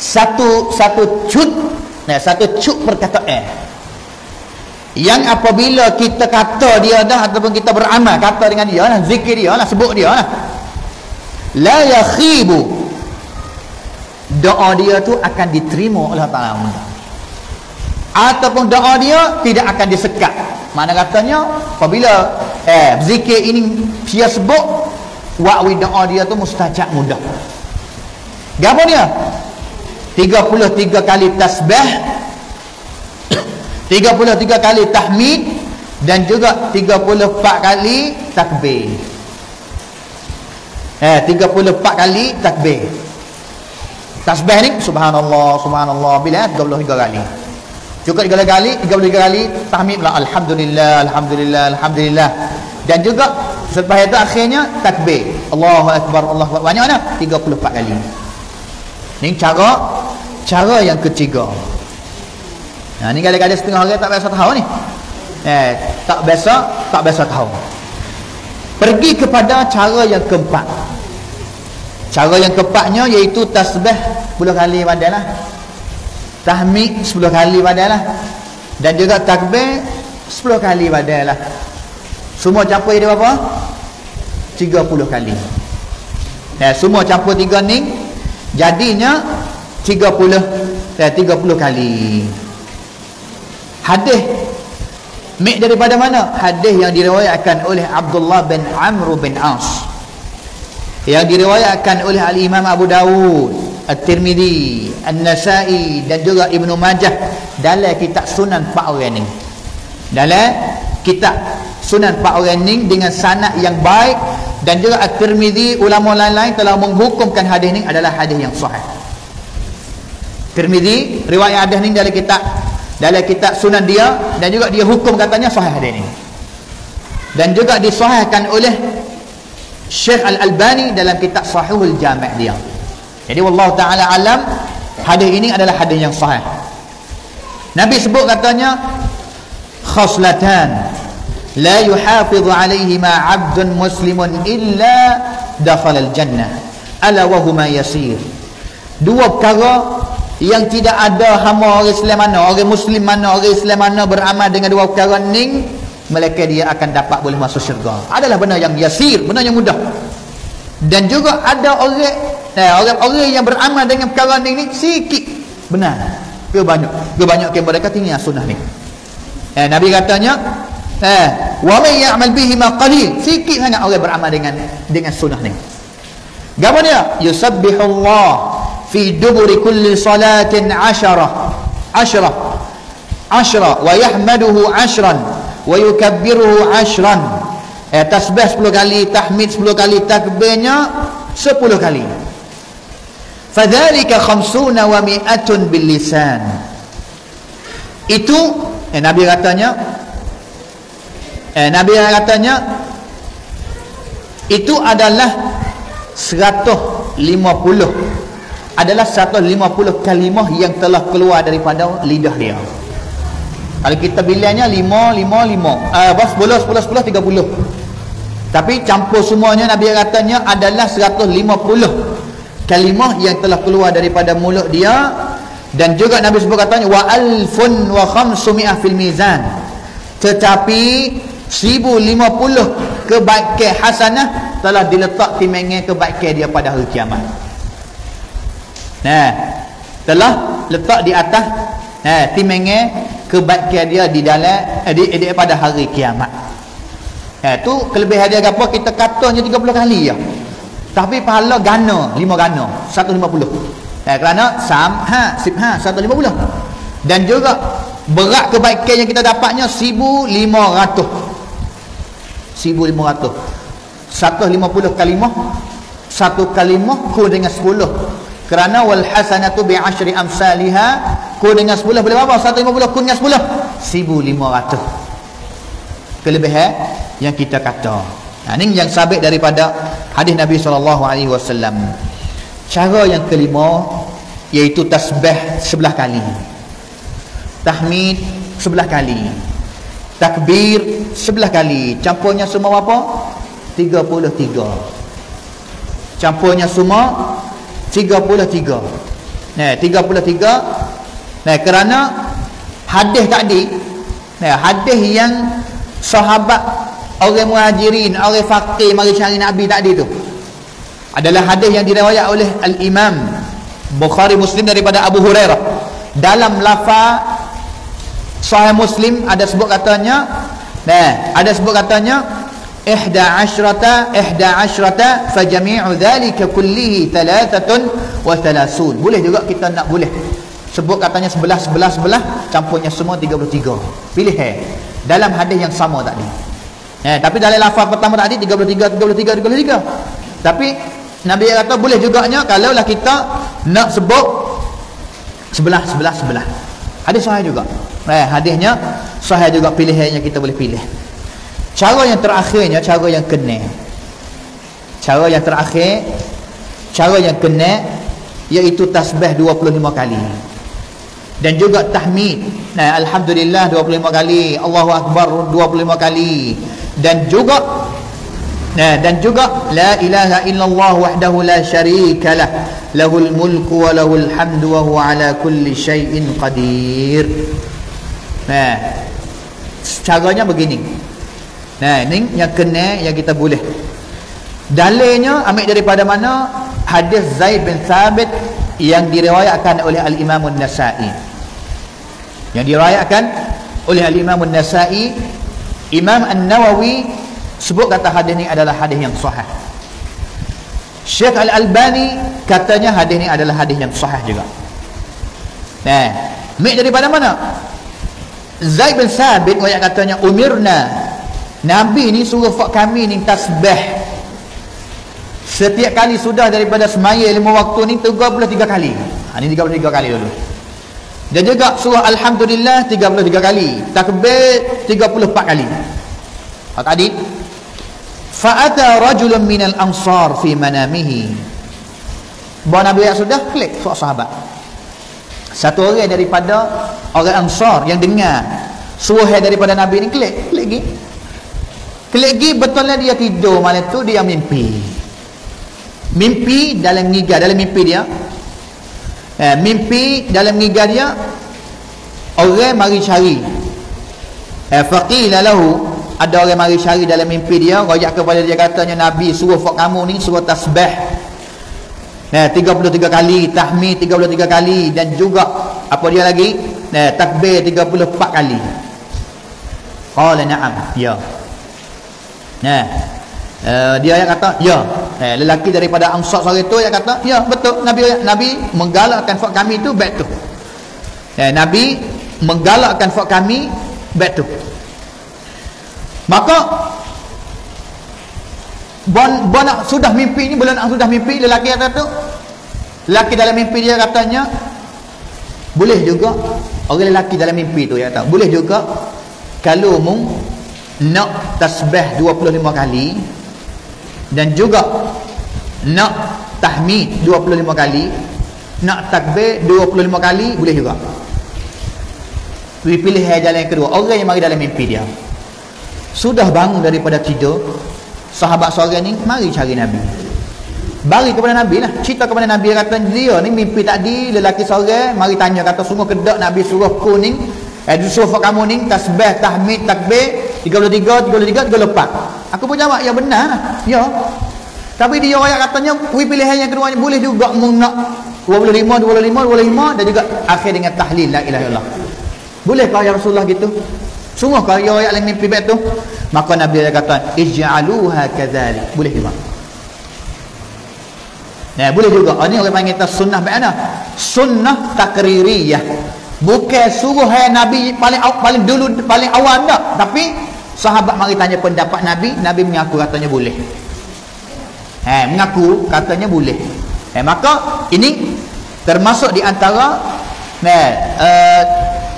satu satu cut nah satu cut perkataan yang apabila kita kata dia dah ataupun kita beramal kata dengan dia lah zikir dia lah sebut dia lah la yakhibu doa dia tu akan diterima oleh Allah Taala. Ataupun doa dia tidak akan disekat. Mana katanya apabila eh zikir ini dia sebut wa'wi doa dia tu mustajab mudah. Apa dia? 33 kali tasbih 33 kali tahmid dan juga 34 kali takbir. Eh 34 kali takbir Tasbih ni subhanallah subhanallah bila 33 kali. Cukup 3 kali, 33 kali tahmid lah alhamdulillah alhamdulillah alhamdulillah. Dan juga selepas itu akhirnya takbir. Allahu akbar akbar. Banyak mana? 34 kali. Ini cara cara yang ketiga. Nah, ni kadang-kadang setengah orang tak biasa tahu ni. Eh, tak biasa, tak biasa tahu. Pergi kepada cara yang keempat. Cara yang keempatnya iaitu tasbih 10 kali badanlah. Tahmid 10 kali badanlah. Dan juga takbir 10 kali badanlah. Semua campur dia berapa? 30 kali. Ya, semua campur tiga ni jadinya 30 ya, 30 kali. Hadis Mik daripada mana? Hadis yang diriwayatkan oleh Abdullah bin Amr bin As. Yang diriwayatkan oleh al-Imam Abu Dawud At-Tirmidhi An-Nasai dan juga Ibnu Majah dalam kitab Sunan Pak orang ni dalam kitab Sunan Pak orang ni dengan sanad yang baik dan juga At-Tirmidhi ulama lain-lain telah menghukumkan hadis ni adalah hadis yang sahih. Tirmidhi riwayat hadis ni dalam kitab dalam kitab Sunan dia dan juga dia hukum katanya sahih hadis ni. Dan juga disahihkan oleh Syekh Al-Albani dalam kitab Sahihul Jami' dia jadi wallahu taala alam hadis ini adalah hadis yang sahih. Nabi sebut katanya khaslatan la yuhafizu alaihima 'abdun muslimun illa dakhala al-jannah ala wa huma yasir. Dua perkara yang tidak ada hamba orang Islam mana, orang muslim mana, orang Islam mana beramal dengan dua perkara ni, mereka dia akan dapat boleh masuk syurga. Adalah benda yang yasir, benda yang mudah. Dan juga ada orang Eh, orang-orang yang beramal dengan perkara ni, ni sikit benar. Ke banyak. Ke banyak ke mereka tinggal sunnah ni. Eh, Nabi katanya, eh, wa man ya'mal bihi ma qalil. Sikit sangat orang beramal dengan dengan sunnah ni. Gapo dia? Yusabbihullah fi duburi kulli salatin ashara. Ashara. Ashara wa yahmaduhu ashran wa yukabbiruhu ashran. Eh, tasbih 10 kali, tahmid 10 kali, takbirnya 10 kali. Fadzalika khamsuna wa mi'atun bil lisan. Itu eh, nabi katanya eh, nabi katanya itu adalah 150 adalah 150 kalimah yang telah keluar daripada lidah dia kalau kita bilangnya 5 5 5 uh, 10 10 10 30 tapi campur semuanya nabi katanya adalah 150 kalimah yang telah keluar daripada mulut dia. Dan juga Nabi sebut katanya wa alfun wa khamsumi'ah fil mizan. Tetapi 1050 kebaikan hasanah telah diletak timbangan kebaikan dia pada hari kiamat. Nah telah letak di atas nah timbangan kebaikan dia di dalam eh, di, di, pada hari kiamat nah tu kelebihan dia apa kita katanya 30 kali ya tapi pahala gana, lima gana, satu lima puluh. Eh, kerana sam, ha, sip, ha, satu lima puluh. Dan juga berat kebaikan yang kita dapatnya sibu lima ratus. Sibu lima ratus. Satu lima puluh kalimah. Satu kalimah ku dengan sepuluh. Kerana wal hasanatu bi ashri amsalihah ku dengan sepuluh boleh berapa? Satu lima puluh ku dengan sepuluh. Sibu lima ratus. Kelebihan yang kita kata. Ha, ini yang sabit daripada hadis Nabi SAW. Cara yang kelima iaitu tasbih sebelah kali. Tahmid sebelah kali. Takbir sebelah kali. Campurnya semua apa? 33. Campurnya semua 33. Nah, 33. Nah, kerana hadis tadi, nah, hadis yang sahabat orang muhajirin orang fakir mari cari Nabi tadi tu adalah hadis yang diriwayat oleh Al-Imam Bukhari Muslim daripada Abu Hurairah. Dalam lafaz Sahih Muslim ada sebut katanya nah ada sebut katanya ihda asyrata ihda asyrata fajami'u dhalika kullihi thalathatun wa thalasun. Boleh juga kita nak boleh sebut katanya sebelah sebelah sebelah campurnya semua 33 pilih eh dalam hadis yang sama tadi Eh, tapi dalam lafaz pertama tadi 33 33 33. Tapi Nabi kata boleh juga nya kalaulah kita nak sebut sebelah sebelah sebelah. Hadis sahih juga. Eh, hadisnya sahih juga pilihannya kita boleh pilih. Cara yang terakhirnya cara yang kena. Cara yang terakhir cara yang kena iaitu tasbih 25 kali. Dan juga tahmid. Nah, alhamdulillah 25 kali, Allahu akbar 25 kali. Dan juga nah dan juga la ilaha illallah wahdahu la syarikalah lahul mulku wa lahul hamdu wa huwa ala kulli syai'in qadir. Nah caranya begini. Nah ini yang kena yang kita boleh. Dalilnya ambil daripada mana? Hadis Zaid bin Thabit yang diriwayatkan oleh al-Imam an-Nasa'i yang diriwayatkan oleh al-Imam an-Nasa'i Imam An-Nawawi sebut kata hadis ni adalah hadis yang sahih. Syekh Al-Albani katanya hadis ni adalah hadis yang sahih juga. Nah, mik daripada mana? Zaid bin Sabit ayat katanya umirna Nabi ni suruh fak kami ni tasbih Setiap kali sudah daripada semaya lima waktu ni 33 kali. Ha ni 33 kali dulu. Dan juga surah Alhamdulillah 33 kali. Takbir 34 kali. Ha tadi Fa'ata rajulun minal ansar fi manamihi. Bahawa Nabi yang sudah klik suara sahabat. Satu orang daripada orang ansar yang dengar suara daripada Nabi ni klik. Klik lagi. Klik lagi betulnya dia tidur malam tu dia mimpi. Mimpi dalam ngiga dalam mimpi dia. Eh, mimpi dalam ngiga dia orang mari cari. Eh, faqila lahu ada orang mari cari dalam mimpi dia rojak kepada dia katanya Nabi suruh fak kamu ni suruh tasbih. Eh, 33 kali tahmid 33 kali dan juga apa dia lagi? Eh, takbir 34 kali. Qala na'am ya. Nah Uh, dia yang kata ya. Eh, lelaki daripada ansar sore tu yang kata ya betul. Nabi nabi menggalakkan fak kami tu baik tu. Eh, nabi menggalakkan fak kami baik tu. Maka bon bon sudah mimpi ni belum nak sudah mimpi lelaki kata tu lelaki dalam mimpi dia katanya boleh juga. Orang lelaki dalam mimpi tu kata boleh juga kalau mung nak tasbih 25 kali dan juga nak tahmid 25 kali nak takbir 25 kali boleh juga. Pilih jalan yang kedua. Orang yang mari dalam mimpi dia. Sudah bangun daripada tidur sahabat seorang ni mari cari Nabi. Bagi kepada Nabi lah. Cerita kepada Nabi kata dia ni mimpi tadi lelaki seorang mari tanya. Kata semua kedak Nabi suruh kuning eh suruh kamu ni tasbih tahmid takbir 33 33 34 Aku pun jawab, ya benar lah. Ya. Tapi dia orang katanya, we pilihan yang kedua boleh juga nak 25, 25, 25 dan juga akhir dengan tahlil la ilaha illallah. Boleh kau ya Rasulullah gitu? Semua kau ya yang mimpi baik tu? Maka Nabi dia kata, ij'aluha kadzalik. Boleh juga. Nah, boleh juga. Ini orang panggil sunnah baik Sunnah takririyah. Bukan suruh hai Nabi paling paling dulu paling awal tak, tapi Sahabat mari tanya pendapat Nabi, Nabi mengaku katanya boleh. Eh, mengaku katanya boleh. Eh, maka ini termasuk di antara eh, uh,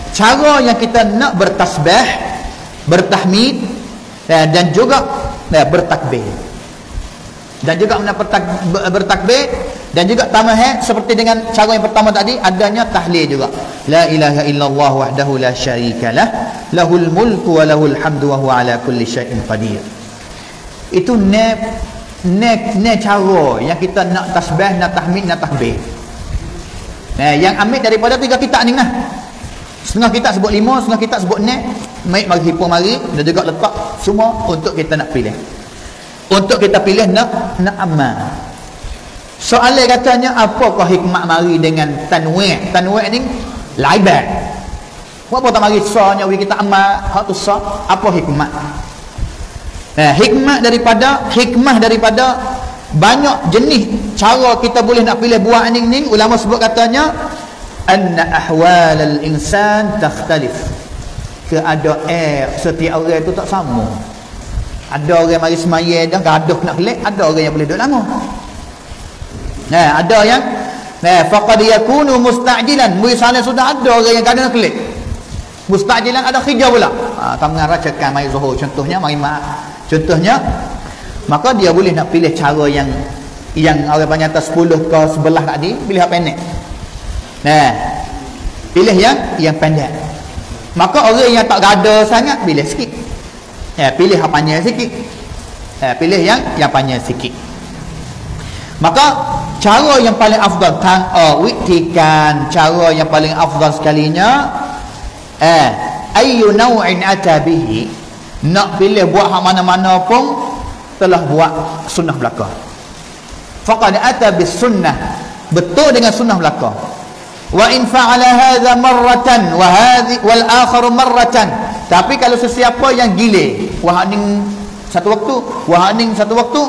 cara yang kita nak bertasbih, bertahmid eh, dan juga eh, bertakbir. Dan juga nak bertakbir dan juga tamah eh, seperti dengan cara yang pertama tadi adanya tahlil juga. La ilaha illallah wahdahu la syarikalah lahul mulku wa lahul hamdu wa huwa ala kulli syai'in qadir. Itu ne ne ne cara yang kita nak tasbih nak tahmid nak takbir nah yang ambil daripada tiga kitab ni lah. Setengah kitab sebut lima setengah kitab sebut ne. Mai mari hipo mari dan juga letak semua untuk kita nak pilih. Untuk kita pilih nak nak amal Soalan katanya apakah hikmat mari dengan tanwi' tanwi' ni laibat. Apa tak mari sahnya we kita amal hak tu sah. Apa hikmat? Eh, hikmat daripada hikmah daripada banyak jenis cara kita boleh nak pilih buah ni ni ulama sebut katanya anna ahwal al insan takhtalif. Keadaan setiap orang itu tak sama. Ada orang mari semaya dah gaduh nak kelik ada orang yang boleh duduk lama Nah, ada yang nah faqad yakunu mustajilan. Misalnya sudah ada orang yang kadang klik. Mustajilan ada hijau pula. Ha, kamu ngarah cakap mai zuhur contohnya mai mak. Contohnya maka dia boleh nak pilih cara yang yang orang panggil atas 10 ke sebelah tadi pilih apa pendek. Nah. Pilih yang yang pendek. Maka orang yang tak gada sangat pilih sikit. Ya, pilih yang panjang sikit. Ya, pilih yang yang panjang sikit. Maka cara yang paling afdal kan uh, wiktikan. Cara yang paling afdal sekalinya eh ayu naw'in ata bihi? Nak pilih buat hak mana-mana pun telah buat sunnah belaka. Faqad ata bis sunnah. Betul dengan sunnah belaka. Wa in fa'ala hadha marratan wa hadhi wal akhar marratan. Tapi kalau sesiapa yang gile wah satu waktu wah satu waktu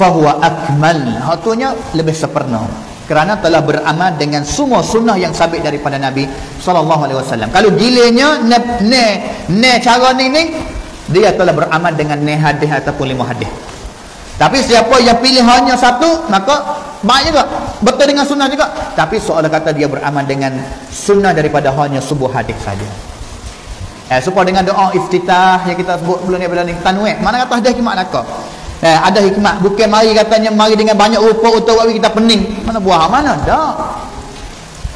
fahuwa akmal. Hatunya lebih sempurna. Kerana telah beramal dengan semua sunnah yang sabit daripada Nabi sallallahu alaihi wasallam. Kalau gilanya ne ne, ne cara ni ni dia telah beramal dengan ne hadis ataupun lima hadis. Tapi siapa yang pilih hanya satu maka baik juga. Betul dengan sunnah juga. Tapi soalan kata dia beramal dengan sunnah daripada hanya sebuah hadis saja. Eh, supaya dengan doa iftitah yang kita sebut belum ni bila ni mana kata ada hikmat nak eh, ada hikmat. Bukan mari katanya mari dengan banyak rupa untuk kita pening. Mana buah? Mana? Tak.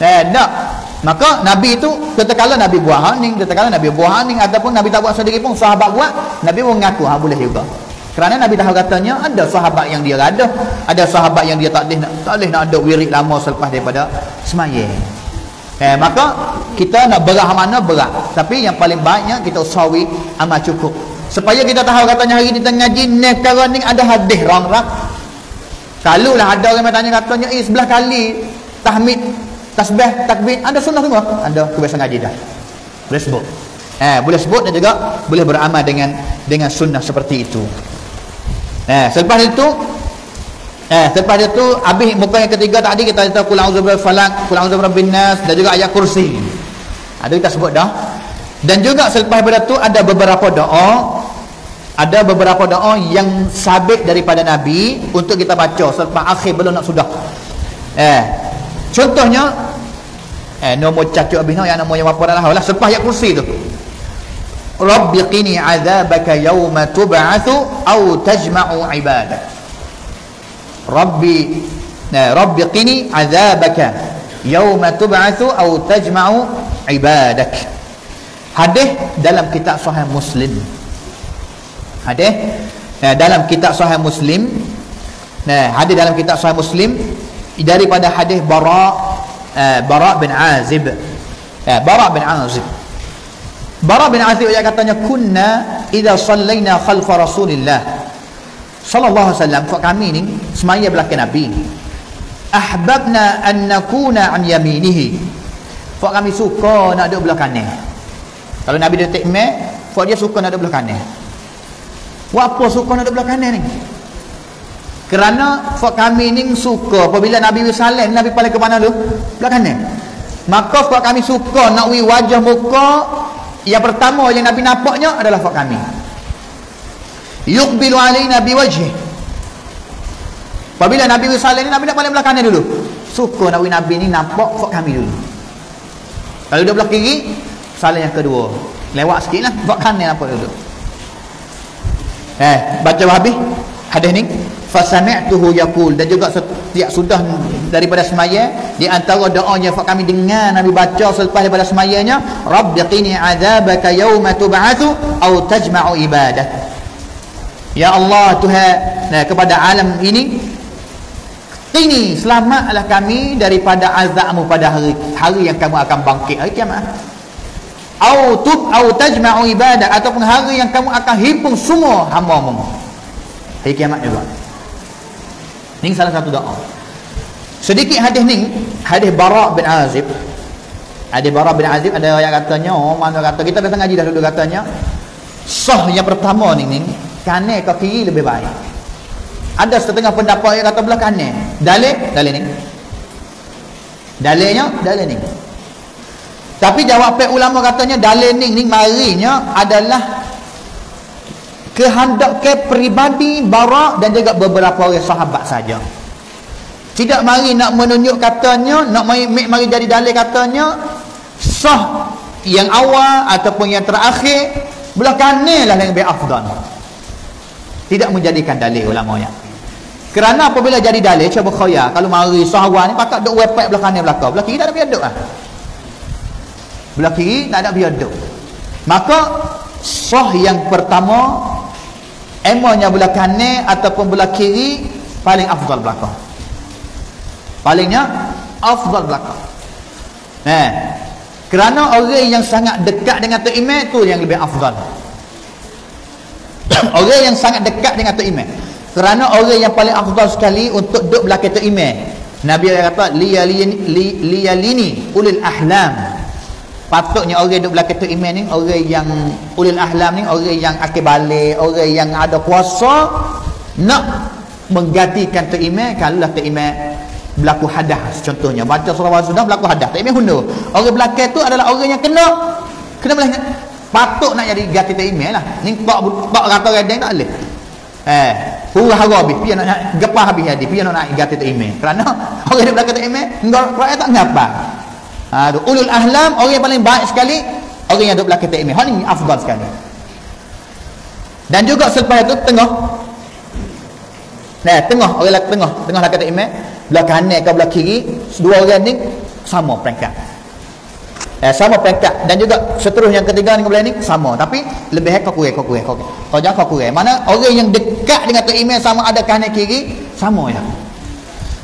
Eh, tak. Maka Nabi itu tetekala Nabi buah haning tetekala Nabi buah haning ataupun Nabi tak buat sendiri pun sahabat buat Nabi pun mengaku ha, boleh juga. Kerana Nabi tahu katanya ada sahabat yang dia ada, ada sahabat yang dia tak boleh nak tak boleh nak ada wirid lama selepas daripada semaya. Eh maka kita nak berat mana berat. Tapi yang paling banyak kita usahawi amal cukup. Supaya kita tahu katanya hari ni tengah ngaji ni perkara ni ada hadis rang rak. Kalau lah ada orang bertanya katanya eh sebelah kali tahmid tasbih takbir ada sunnah semua ada kebiasaan ngaji dah boleh sebut eh boleh sebut dan juga boleh beramal dengan dengan sunnah seperti itu Eh, selepas itu eh selepas itu habis muka yang ketiga tadi kita cerita qul a'udzu birabbil falaq, qul a'udzu birabbin nas dan juga ayat kursi. Ada kita sebut dah. Dan juga selepas daripada itu ada beberapa doa ada beberapa doa yang sabit daripada Nabi untuk kita baca. Selepas akhir belum nak sudah. Eh, contohnya eh nombor cacuk habis yang namanya apa dah lah. Selepas ayat kursi tu. Rabbi qini azabaka yawma tub'athu aw tajma'u ibadak. Rabbi nah, Rabbi qini azabaka yawma tub'athu aw tajma'u ibadak. Hadis dalam kitab sahih Muslim Hadis. Nah, dalam kitab sahih Muslim. Nah hadis dalam kitab sahih Muslim daripada hadis Bara uh, Bara bin Azib. Uh, Bara bin Azib. Bara bin Azib dia katanya kunna idza sallaina khalfa Rasulillah. Sallallahu alaihi wasallam fa kami ni semaya belakang Nabi ahbabna an nakuna an yaminihi. Fa kami suka nak duduk belah kanan kalau Nabi dia takmir fa dia suka nak duduk belah kanan wa apa suka nak belah kanan ni kerana fa kami ni suka apabila Nabi sallam Nabi paling ke mana dulu belah kanan maka fa kami suka nak wi wajah muka yang pertama yang Nabi nampaknya adalah fak kami. Yuqbilu alaina biwajhi. Apabila Nabi sallallahu Nabi nak paling belah kanan dulu. Suka Nabi Nabi ni nampak fak kami dulu. Kalau dia belah kiri, salah yang kedua. Lewat sikitlah fak kanan apa dulu. Eh, baca habis hadis ni? Fasami'tuhu yaqul. Dan juga setiap sudah daripada semaya di antara doanya yang kami dengar Nabi baca selepas daripada semayanya rabbi qini azabaka yawma tub'atsu aw tajma'u ibadah. Ya Allah Tuhan nah, kepada alam ini ini selamatlah kami daripada azabmu pada hari hari yang kamu akan bangkit. Hari kiamat au tub au tajma'u ibadah ataupun hari yang kamu akan himpun semua hamba-mu hari kiamat juga ini salah satu doa. Sedikit hadis ni, hadis Bara bin Azib. Hadis Bara bin Azib ada yang katanya, oh, mana kata kita datang ngaji dah dulu katanya. Sah yang pertama ni ni, kanan ke kiri lebih baik. Ada setengah pendapat yang kata belah kanan. Dalil, dalil ni. Dalilnya, dalil ni. Tapi jawab pek ulama katanya dalil ni ni marinya adalah kehendak ke pribadi barak dan juga beberapa orang sahabat saja. Tidak mari nak menunjuk katanya nak mari, mari jadi dalil katanya sah yang awal ataupun yang terakhir belah kanan lah yang lebih afdan tidak menjadikan dalil ulamanya kerana apabila jadi dalil cuba khaya kalau mari sahabat ni pakat duk wepek belah kanan belakang belah kiri tak ada biar duk lah belah kiri tak ada biar duk maka sah yang pertama emanya belah kanan ataupun belah kiri paling afdal belakang. Palingnya afdal belakang. Eh kerana orang yang sangat dekat dengan tu imam tu yang lebih afdal. Orang yang sangat dekat dengan tu imam kerana orang yang paling afdal sekali untuk duduk belakang tu imam Nabi kata liyalini liyalini ulil ahlam patutnya orang duduk belakang tu iman ni orang yang ulil ahlam ni orang yang akil balik orang yang ada kuasa nak menggantikan tu imam kalau lah tu imam berlaku hadas contohnya baca surah sudah berlaku hadas tak imam hundur orang belakang tu adalah orang yang kena kena boleh patut nak jadi ganti tu imam lah. Ni tak tak kata redeng tak boleh. Eh hurah hara habis pian nak gepah habis hadis pian nak ganti tu imam kerana orang di belakang tu imam enggak rakyat tak ngapa ha tu ulul ahlam orang yang paling baik sekali orang yang duduk belakang tu imam ni afdal sekali dan juga selepas itu tengah Nah, tengah orang lelaki tengah, tengah lelaki tak imam, belah kanan ke belah kiri, dua orang ni sama peringkat. Eh, sama peringkat dan juga seterusnya yang ketiga dengan belah ni sama, tapi lebih kau kurang, kau kurang, kau kurang. Kau jangan kau kurang. Mana orang yang dekat dengan tu imam sama ada kanan kiri, sama ya.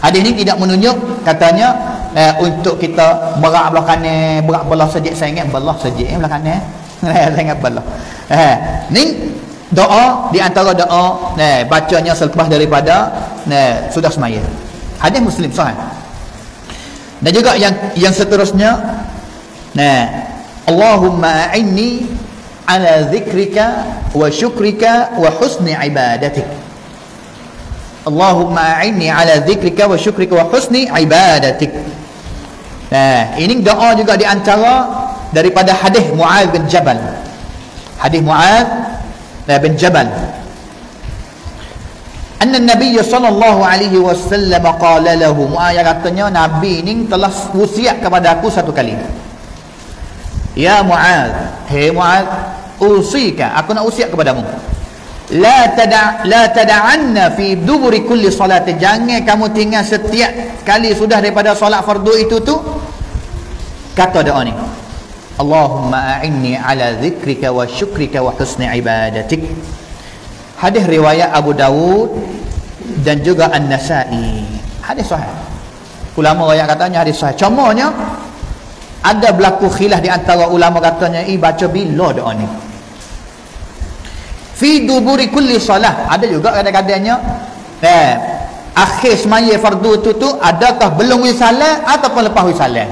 Hadis ni tidak menunjuk katanya eh, untuk kita berak belah kanan, berak belah sejik saya ingat belah sejik eh, belah kanan. saya ingat belah. Eh, ni doa di antara doa nah bacanya selepas daripada nah sudah semaya hadis muslim sahih dan juga yang yang seterusnya nah Allahumma a'inni ala dzikrika wa syukrika wa husni ibadatik Allahumma a'inni ala dzikrika wa syukrika wa husni ibadatik nah ini doa juga di antara daripada hadis Muaz bin Jabal hadis Muaz bin Jabal Anna Nabi sallallahu alaihi wasallam qala lahu Muayyah katanya Nabi ini telah wasiat kepada aku satu kali Ya Muaz Hei Muaz Usika Aku nak usiat kepadamu La tada la tada'anna fi duburi kulli salati. Jangan kamu tinggal setiap kali sudah daripada solat fardu itu tu. Kata doa ni. Allahumma a'inni ala zikrika wa syukrika wa husni ibadatik. Hadis riwayat Abu Dawud dan juga An-Nasai. Hadis sahih. Ulama yang katanya hadis sahih. Contohnya ada berlaku khilaf di antara ulama katanya i baca bila doa ni fi duburi kulli salah ada juga kadang-kadangnya eh akhir semaya fardu tu tu adakah belum wisalah ataupun lepas wisalah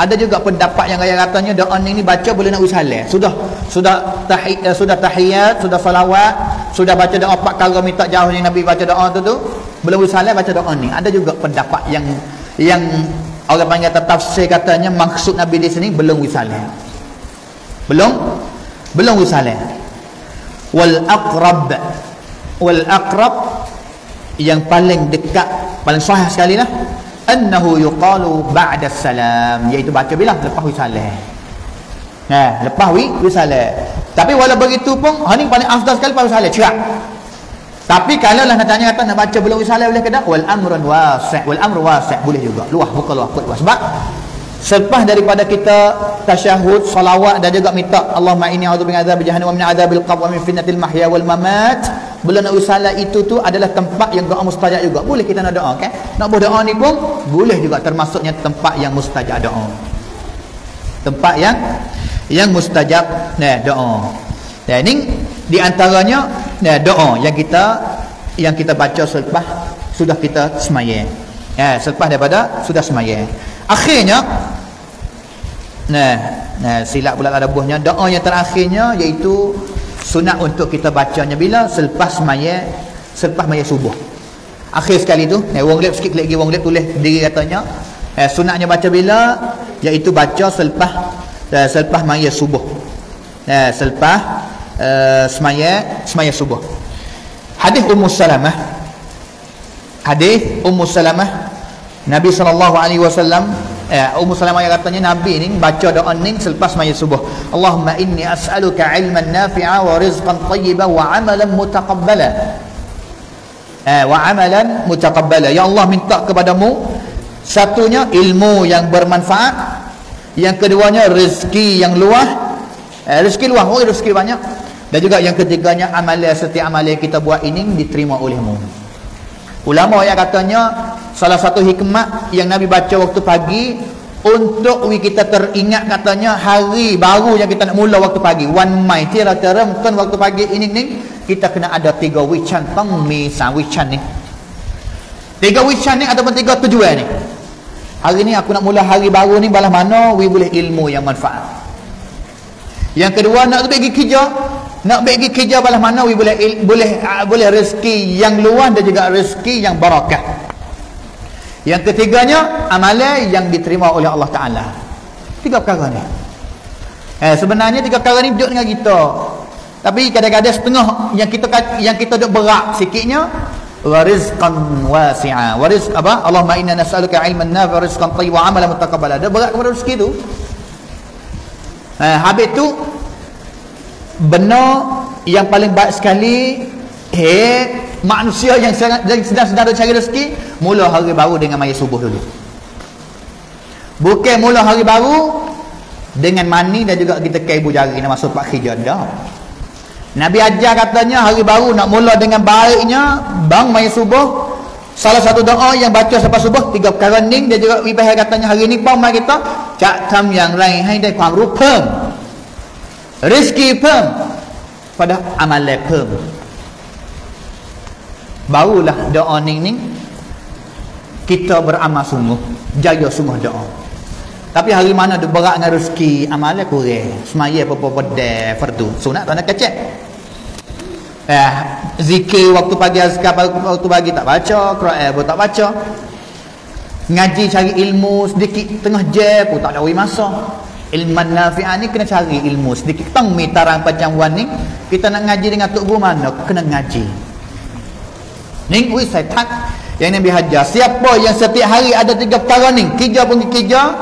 ada juga pendapat yang kaya katanya doa ni baca boleh nak usalah sudah sudah tahiyat uh, sudah tahiyat sudah salawat sudah baca doa empat kali minta jauh ni nabi baca doa tu tu belum usalah baca doa ni. Ada juga pendapat yang yang orang panggil tafsir katanya maksud nabi di sini belum usalah belum? Belum usalah wal aqrab. Wal aqrab yang paling dekat paling sahih sekali lah. Annahu yuqalu ba'da salam. Iaitu baca bila? Lepas wisalah. Ha lepas wi wisalah. Tapi walau begitu pun ha ni paling afdal sekali lepas wisalah. Cerak tapi kalau lah nak tanya kata nak baca belum wisalah boleh ke tak wal amrun wasi' wal amru wasi' boleh juga. Luah bukan luah kuat sebab selepas daripada kita tasyahud salawat dan juga minta Allahumma inni a'udzu bika azab jahannam wa min adzabil qabr wa min fitnatil mahya wal mamat. Bulan usalah itu tu adalah tempat yang doa mustajab juga. Boleh kita nak doa kan nak buat doa ni pun boleh juga termasuknya tempat yang mustajab doa. Tempat yang yang mustajab nah doa. Dan ini di antaranya nah doa yang kita yang kita baca selepas sudah kita semaya. Ya selepas daripada sudah semaya akhirnya nah nah silap pula ada buahnya. Doa yang terakhirnya iaitu sunat untuk kita bacanya. Bila? Selepas maya selepas maya subuh. Akhir sekali tu eh wong lep sikit lagi wong lep tulis diri katanya. Eh sunatnya baca bila? Iaitu baca selepas eh, selepas maya subuh. Eh selepas eh, semaya semaya subuh. Hadis ummu salamah. Hadis ummu salamah Nabi SAW eh, Ummu Salamah yang katanya Nabi ni baca doa ni selepas maya subuh. Allahumma inni as'aluka ilman nafi'a wa rizqan tayyiba wa amalan mutaqabbala. Eh, wa amalan mutaqabbala. Ya Allah minta kepadamu satunya ilmu yang bermanfaat yang keduanya rezeki yang luah eh, rezeki luah, oh rezeki banyak. Dan juga yang ketiganya amalan setiap amalan kita buat ini diterima olehmu. Ulama yang katanya salah satu hikmah yang Nabi baca waktu pagi untuk kita teringat katanya hari baru yang kita nak mula waktu pagi. One mai tiada mungkin waktu pagi ini ni kita kena ada tiga wichan. Pang misa wichan ni. Tiga wichan ni ataupun tiga tujuan ni. Hari ni aku nak mula hari baru ni balas mana? We boleh ilmu yang manfaat. Yang kedua nak pergi kerja. Nak bagi kerja balas mana? We boleh boleh uh, boleh rezeki yang luas dan juga rezeki yang barakah yang ketiganya amalan yang diterima oleh Allah Taala. Tiga perkara ni. Eh sebenarnya tiga perkara ni duduk dengan kita. Tapi kadang-kadang setengah yang kita yang kita duduk berat sikitnya warizqan wasi'a. Wariz apa? Allahumma inna nas'aluka ilman nafi' wa rizqan tayyib wa amalan mutaqabbala dia berat kepada rezeki tu. Eh habis tu benar yang paling baik sekali eh manusia yang sedang-sedang cari rezeki mula hari baru dengan maya subuh dulu. Bukan mula hari baru dengan mani dan juga kita ke ibu jari nak masuk pak kerja dah Nabi ajar katanya hari baru nak mula dengan baiknya bang maya subuh. Salah satu doa yang baca selepas subuh tiga perkara ni dia juga ibahai katanya hari ni pun kita cak tam yang lain. Hai dai kuang rupa. Rezeki pun pada amal pun barulah doa ni ni kita beramal sungguh jaya sungguh doa. Tapi hari mana dia berat dengan rezeki amalnya kurang. Semaya apa-apa pada fardu. Sunat tak nak kecek? Eh, zikir waktu pagi azkar waktu pagi tak baca Quran pun tak baca. Ngaji cari ilmu sedikit tengah jam pun tak ada masa. Ilman nafi'ah ni kena cari ilmu sedikit. Tang mi tarang panjang wan ni kita nak ngaji dengan tok guru mana? Kena ngaji ni wi saya tak yang Nabi hajar. Siapa yang setiap hari ada tiga perkara ni? Kerja pun kerja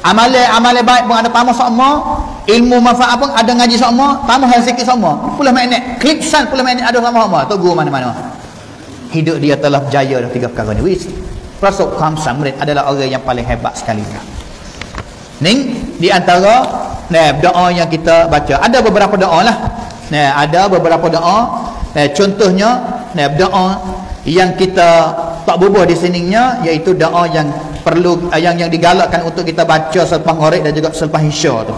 amalan baik pun ada tambah sama ilmu manfaat pun ada ngaji sama tambah yang sikit sama. Pula minit klik san pula minit ada sama-sama tok guru mana-mana. Hidup dia telah berjaya dah tiga perkara ni. Wis. Rasul Khamsa Murid adalah orang yang paling hebat sekali. Ni di antara nah, doa yang kita baca. Ada beberapa doa lah. Nah, ada beberapa doa. Nah, contohnya nah, doa yang kita tak bubuh di sininya iaitu doa yang perlu yang yang digalakkan untuk kita baca selepas maghrib dan juga selepas isya tu.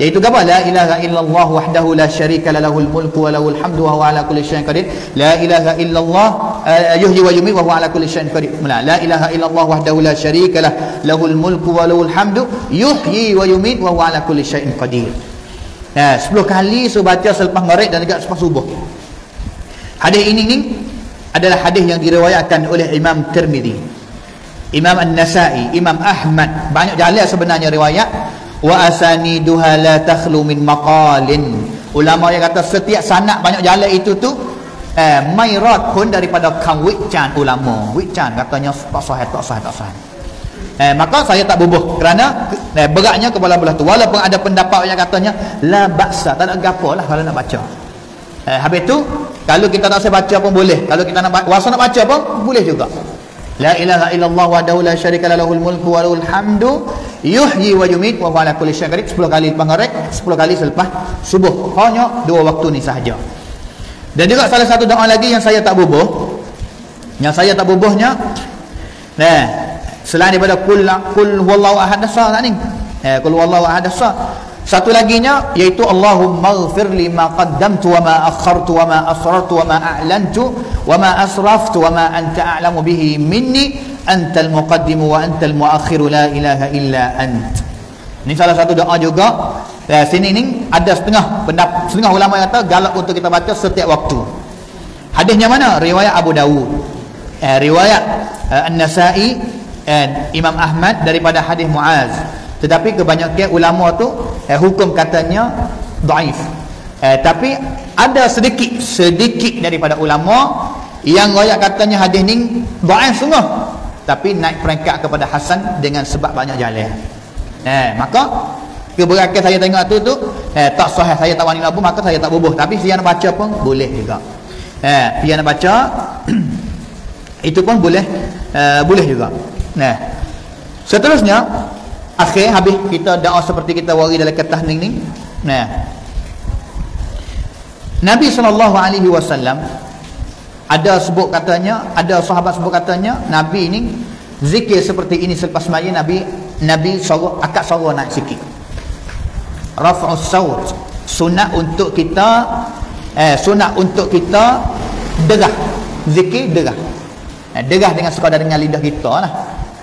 Iaitu apa la ilaha illallah wahdahu la syarika lahul mulku wa lahul hamdu wa huwa ala kulli syai'in qadir. La ilaha illallah uh, yuhyi wa yumiit wa huwa ala kulli syai'in qadir. La ilaha illallah wahdahu la syarika lah lahul mulku wa lahul hamdu yuhyi wa yumiit wa huwa ala kulli syai'in qadir. Nah, 10 kali so baca selepas maghrib dan juga selepas subuh. Hadis ini ni adalah hadis yang diriwayatkan oleh Imam Tirmizi. Imam An-Nasa'i, Imam Ahmad, banyak jalan sebenarnya riwayat. Wa asaniduha la takhlu min maqalin. Ulama yang kata setiap sanak banyak jalan itu tu eh mairat pun daripada kaum wiccan ulama. Wiccan katanya tak sahih tak sahih tak sahih. Eh maka saya tak bubuh kerana eh, beratnya kepala belah tu. Walaupun ada pendapat yang katanya la baksa tak ada gapo lah kalau nak baca eh habis tu kalau kita tak saya baca pun boleh. Kalau kita nak wasa nak baca pun boleh juga. La ilaha illallah wahdahu la syarika lahul mulku wa lahul hamdu yuhyi wa yumiit wa huwa ala kulli syai'in qadir. 10 kali maghrib 10 kali selepas subuh. Hanya dua waktu ni sahaja. Dan juga salah satu doa lagi yang saya tak bubuh yang saya tak bubuhnya nah selain daripada kul kul huwallahu ahad dasar tak ni? Eh kul huwallahu ahad dasar satu laginya ighfir li ma qaddamtu wa ma akhartu wa ma asrartu wa ma a'lantu wa ma asraftu wa ma anta a'lamu bihi minni. Antal muqaddimu wa antal muakhiru la ilaha illa ant. Ini salah satu doa juga. Ya, sini ni ada setengah pendap, setengah ulama kata galak untuk kita baca setiap waktu. Hadisnya mana? Riwayat Abu Dawud. Eh, riwayat uh, An-Nasai dan Imam Ahmad daripada hadis Muaz tetapi kebanyakan ulama tu eh, hukum katanya daif. Eh, tapi ada sedikit sedikit daripada ulama yang royak katanya hadis ni daif sungguh. Tapi naik peringkat kepada Hasan dengan sebab banyak jalan. Eh maka keberatan saya tengok tu tu eh tak sahih saya tak wani labu maka saya tak bubuh. Tapi saya nak baca pun boleh juga. Eh dia nak baca itu pun boleh eh, boleh juga. Nah seterusnya akhir habis kita doa seperti kita wari dalam ketah ni ni. Nah. Nabi sallallahu alaihi wasallam ada sebut katanya ada sahabat sebut katanya nabi ini zikir seperti ini selepas sembahyang nabi nabi suruh akak suruh naik sikit. Raf'us saut sunat untuk kita eh sunat untuk kita derah. Zikir derah. Eh, derah dengan sekadar dengan lidah kita lah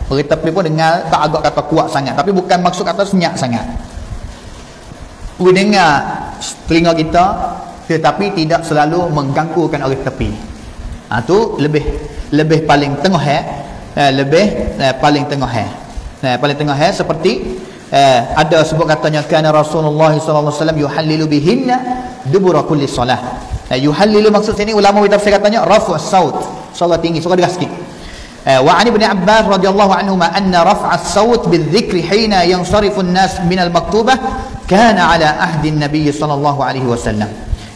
tapi pun dengar tak agak kata kuat sangat. Tapi bukan maksud kata senyap sangat. We dengar telinga kita tetapi tidak selalu mengganggukan orang tepi. Ha, tu lebih lebih paling tengah eh, eh lebih eh, paling tengah eh. eh paling tengah eh seperti eh, ada sebut katanya kana Rasulullah sallallahu alaihi wasallam yuhallilu bihinna dubura kulli solah eh, yuhallilu maksud sini ulama tafsir katanya rafu saut. Solat tinggi suara deras sikit وعن ابن عباس رضي الله عنهما أن رفع الصوت بالذكر حين ينصرف الناس من المكتوبة كان على عهد النبي صلى الله عليه وسلم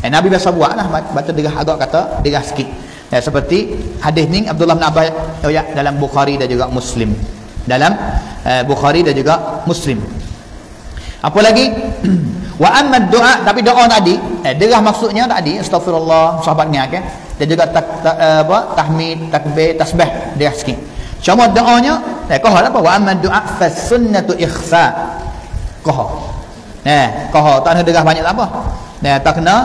Nabi biasa buat lah baca derah agak kata derah sikit ya, seperti hadis ni Abdullah bin Abbas oh ya, dalam Bukhari dan juga Muslim dalam uh, Bukhari dan juga Muslim apa lagi wa amma doa tapi doa tadi eh, derah maksudnya tadi astagfirullah sahabat ni okay? Dan juga tak, tak, uh, apa tahmid takbir tasbih dia sikit. Cuma doanya eh kau apa? Wa amma du'a fa sunnatu ikhfa. Kau eh kau tak ada derah banyak tak apa? Eh, tak kena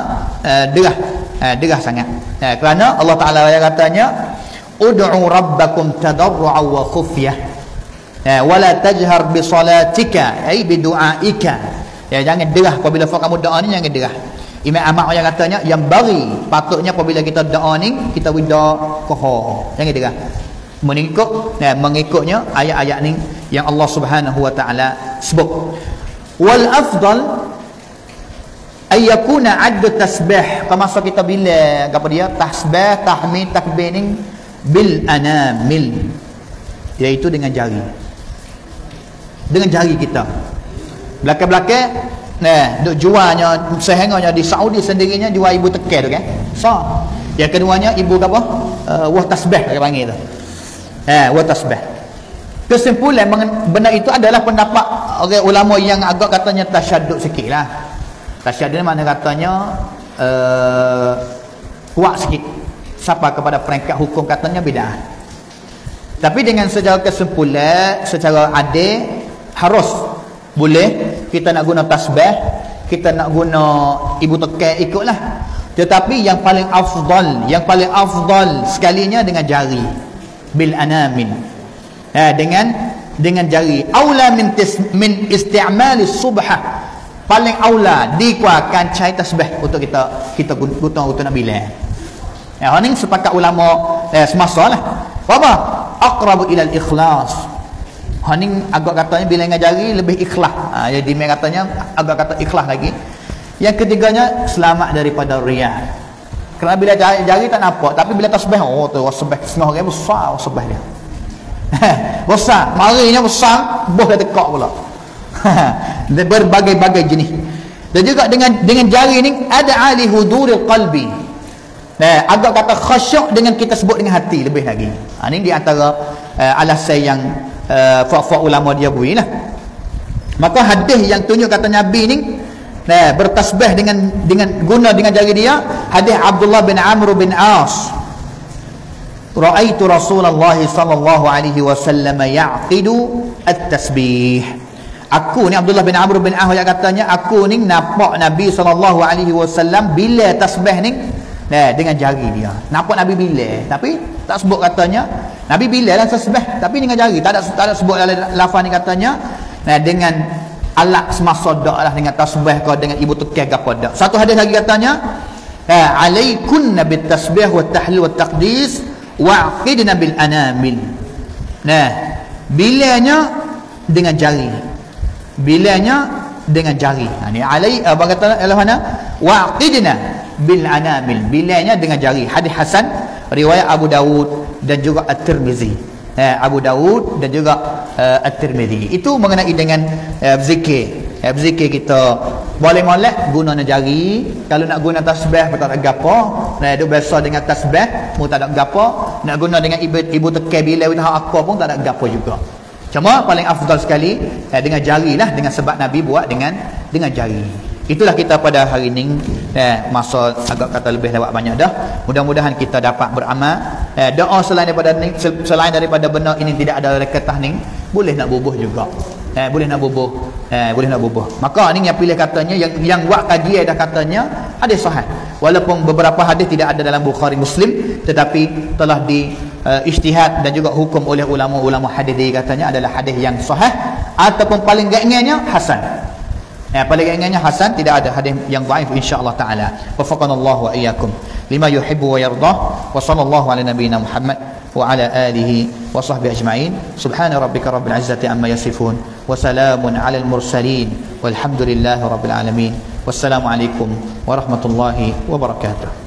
uh, derah. Eh, derah sangat. Eh, kerana Allah Taala yang katanya ud'u rabbakum tadarru'a wa khufyah eh, wala tajhar bi salatika ai bi du'aika. Ya jangan derah apabila kamu doa ni jangan derah Imam Ahmad yang katanya yang bagi patutnya apabila kita doa ni kita wida koho. Jangan dengar mengikut nah, mengikutnya ayat-ayat ni yang Allah Subhanahu wa taala sebut. Wal afdal ay yakuna add tasbih. Kemasa kita bila apa dia? Tasbih tahmid takbir ni bil anamil. Iaitu dengan jari. Dengan jari kita. Belakang-belakang Nah, duk jualnya sehengernya di Saudi sendirinya jual ibu tekel tu kan. So, yang keduanya ibu apa? Uh, wah tasbih dia panggil tu. Eh, wah tasbih. Kesimpulan benda itu adalah pendapat orang ulama yang agak katanya tasyadud sikitlah. Tasyadud mana katanya uh, kuat sikit. Siapa kepada peringkat hukum katanya beda. Tapi dengan secara kesimpulan, secara adil harus boleh? Kita nak guna tasbih kita nak guna ibu tekai ikutlah. Tetapi yang paling afdal yang paling afdal sekalinya dengan jari. Bil anamin. Ha, dengan dengan jari. Aula min tis, min isti'mal subha. Paling aula dikuatkan cai tasbih untuk kita kita guna untuk nak bilang ya ini sepakat ulama eh, semasa lah. Apa aqrabu ila al-ikhlas Haning agak katanya bila dengan jari lebih ikhlas. Ha, jadi dia katanya agak kata ikhlas lagi. Yang ketiganya selamat daripada riya. Kerana bila jari, jari tak nampak tapi bila tasbih oh tu tasbih setengah orang besar tasbih dia. besar, marinya besar, boh dia tekak pula. berbagai-bagai jenis. Dan juga dengan dengan jari ni ada ali huduril qalbi. Nah, agak kata khasyuk dengan kita sebut dengan hati lebih lagi. Ha, ini di antara uh, alasan yang uh, fak-fak ulama dia bui lah maka hadis yang tunjuk kata Nabi ni nah, bertasbih dengan dengan guna dengan jari dia hadis Abdullah bin Amr bin As. Ra'aitu Rasulullah sallallahu alaihi wasallam ya'qidu at-tasbih. Aku ni Abdullah bin Amr bin As yang katanya aku ni nampak Nabi sallallahu alaihi wasallam bila tasbih ni nah, dengan jari dia. Nampak Nabi bila. Tapi tak sebut katanya. Nabi bila lah tasbih tapi dengan jari tak ada tak ada sebut lafaz ni katanya. Nah dengan alat semasa dak lah dengan tasbih kau dengan ibu tekeh gapo dak. Satu hadis lagi katanya ha alaikum nabi tasbih wa tahlil wa taqdis wa aqidna bil anamil. Nah bilanya dengan jari. Bilanya dengan jari. Ha ni alai apa kata Allah mana wa aqidna bil anamil. Bilanya dengan jari. Hadis hasan riwayat Abu Dawud dan juga At-Tirmizi. Eh, Abu Dawud dan juga uh, At-Tirmizi. Itu mengenai dengan uh, zikir. Uh, zikir kita boleh molek guna jari. Kalau nak guna tasbih tak ada gapo. Nah, itu biasa dengan tasbih, mu tak ada gapo. Nak guna dengan ibu ibu tekai bila witah apa pun tak ada gapo juga. Cuma paling afdal sekali eh, dengan jari lah dengan sebab Nabi buat dengan dengan jari. Itulah kita pada hari ini eh, Masa agak kata lebih lewat banyak dah. Mudah-mudahan kita dapat beramal. Eh, Doa selain daripada ni, selain daripada benar ini tidak ada rekatah ni Boleh nak bubuh juga. Eh, Boleh nak bubuh. Eh, Boleh nak bubuh. Maka ni yang pilih katanya Yang yang buat kaji dah katanya Hadis sahih. Walaupun beberapa hadis tidak ada dalam Bukhari Muslim Tetapi telah di uh, Ijtihad dan juga hukum oleh ulama-ulama hadis katanya adalah hadis yang sahih Ataupun paling gengnya Hasan Eh, pada ingatnya Hasan tidak ada hadis yang dhaif insya-Allah taala. Wafaqanallahu wa iyyakum lima yuhibbu wa yardah. Wa sallallahu ala nabiyyina Muhammad wa ala alihi wa sahbihi ajma'in. Subhana rabbika rabbil izzati amma yasifun wa salamun ala al mursalin walhamdulillahi rabbil alamin. Wassalamu alaikum warahmatullahi wabarakatuh.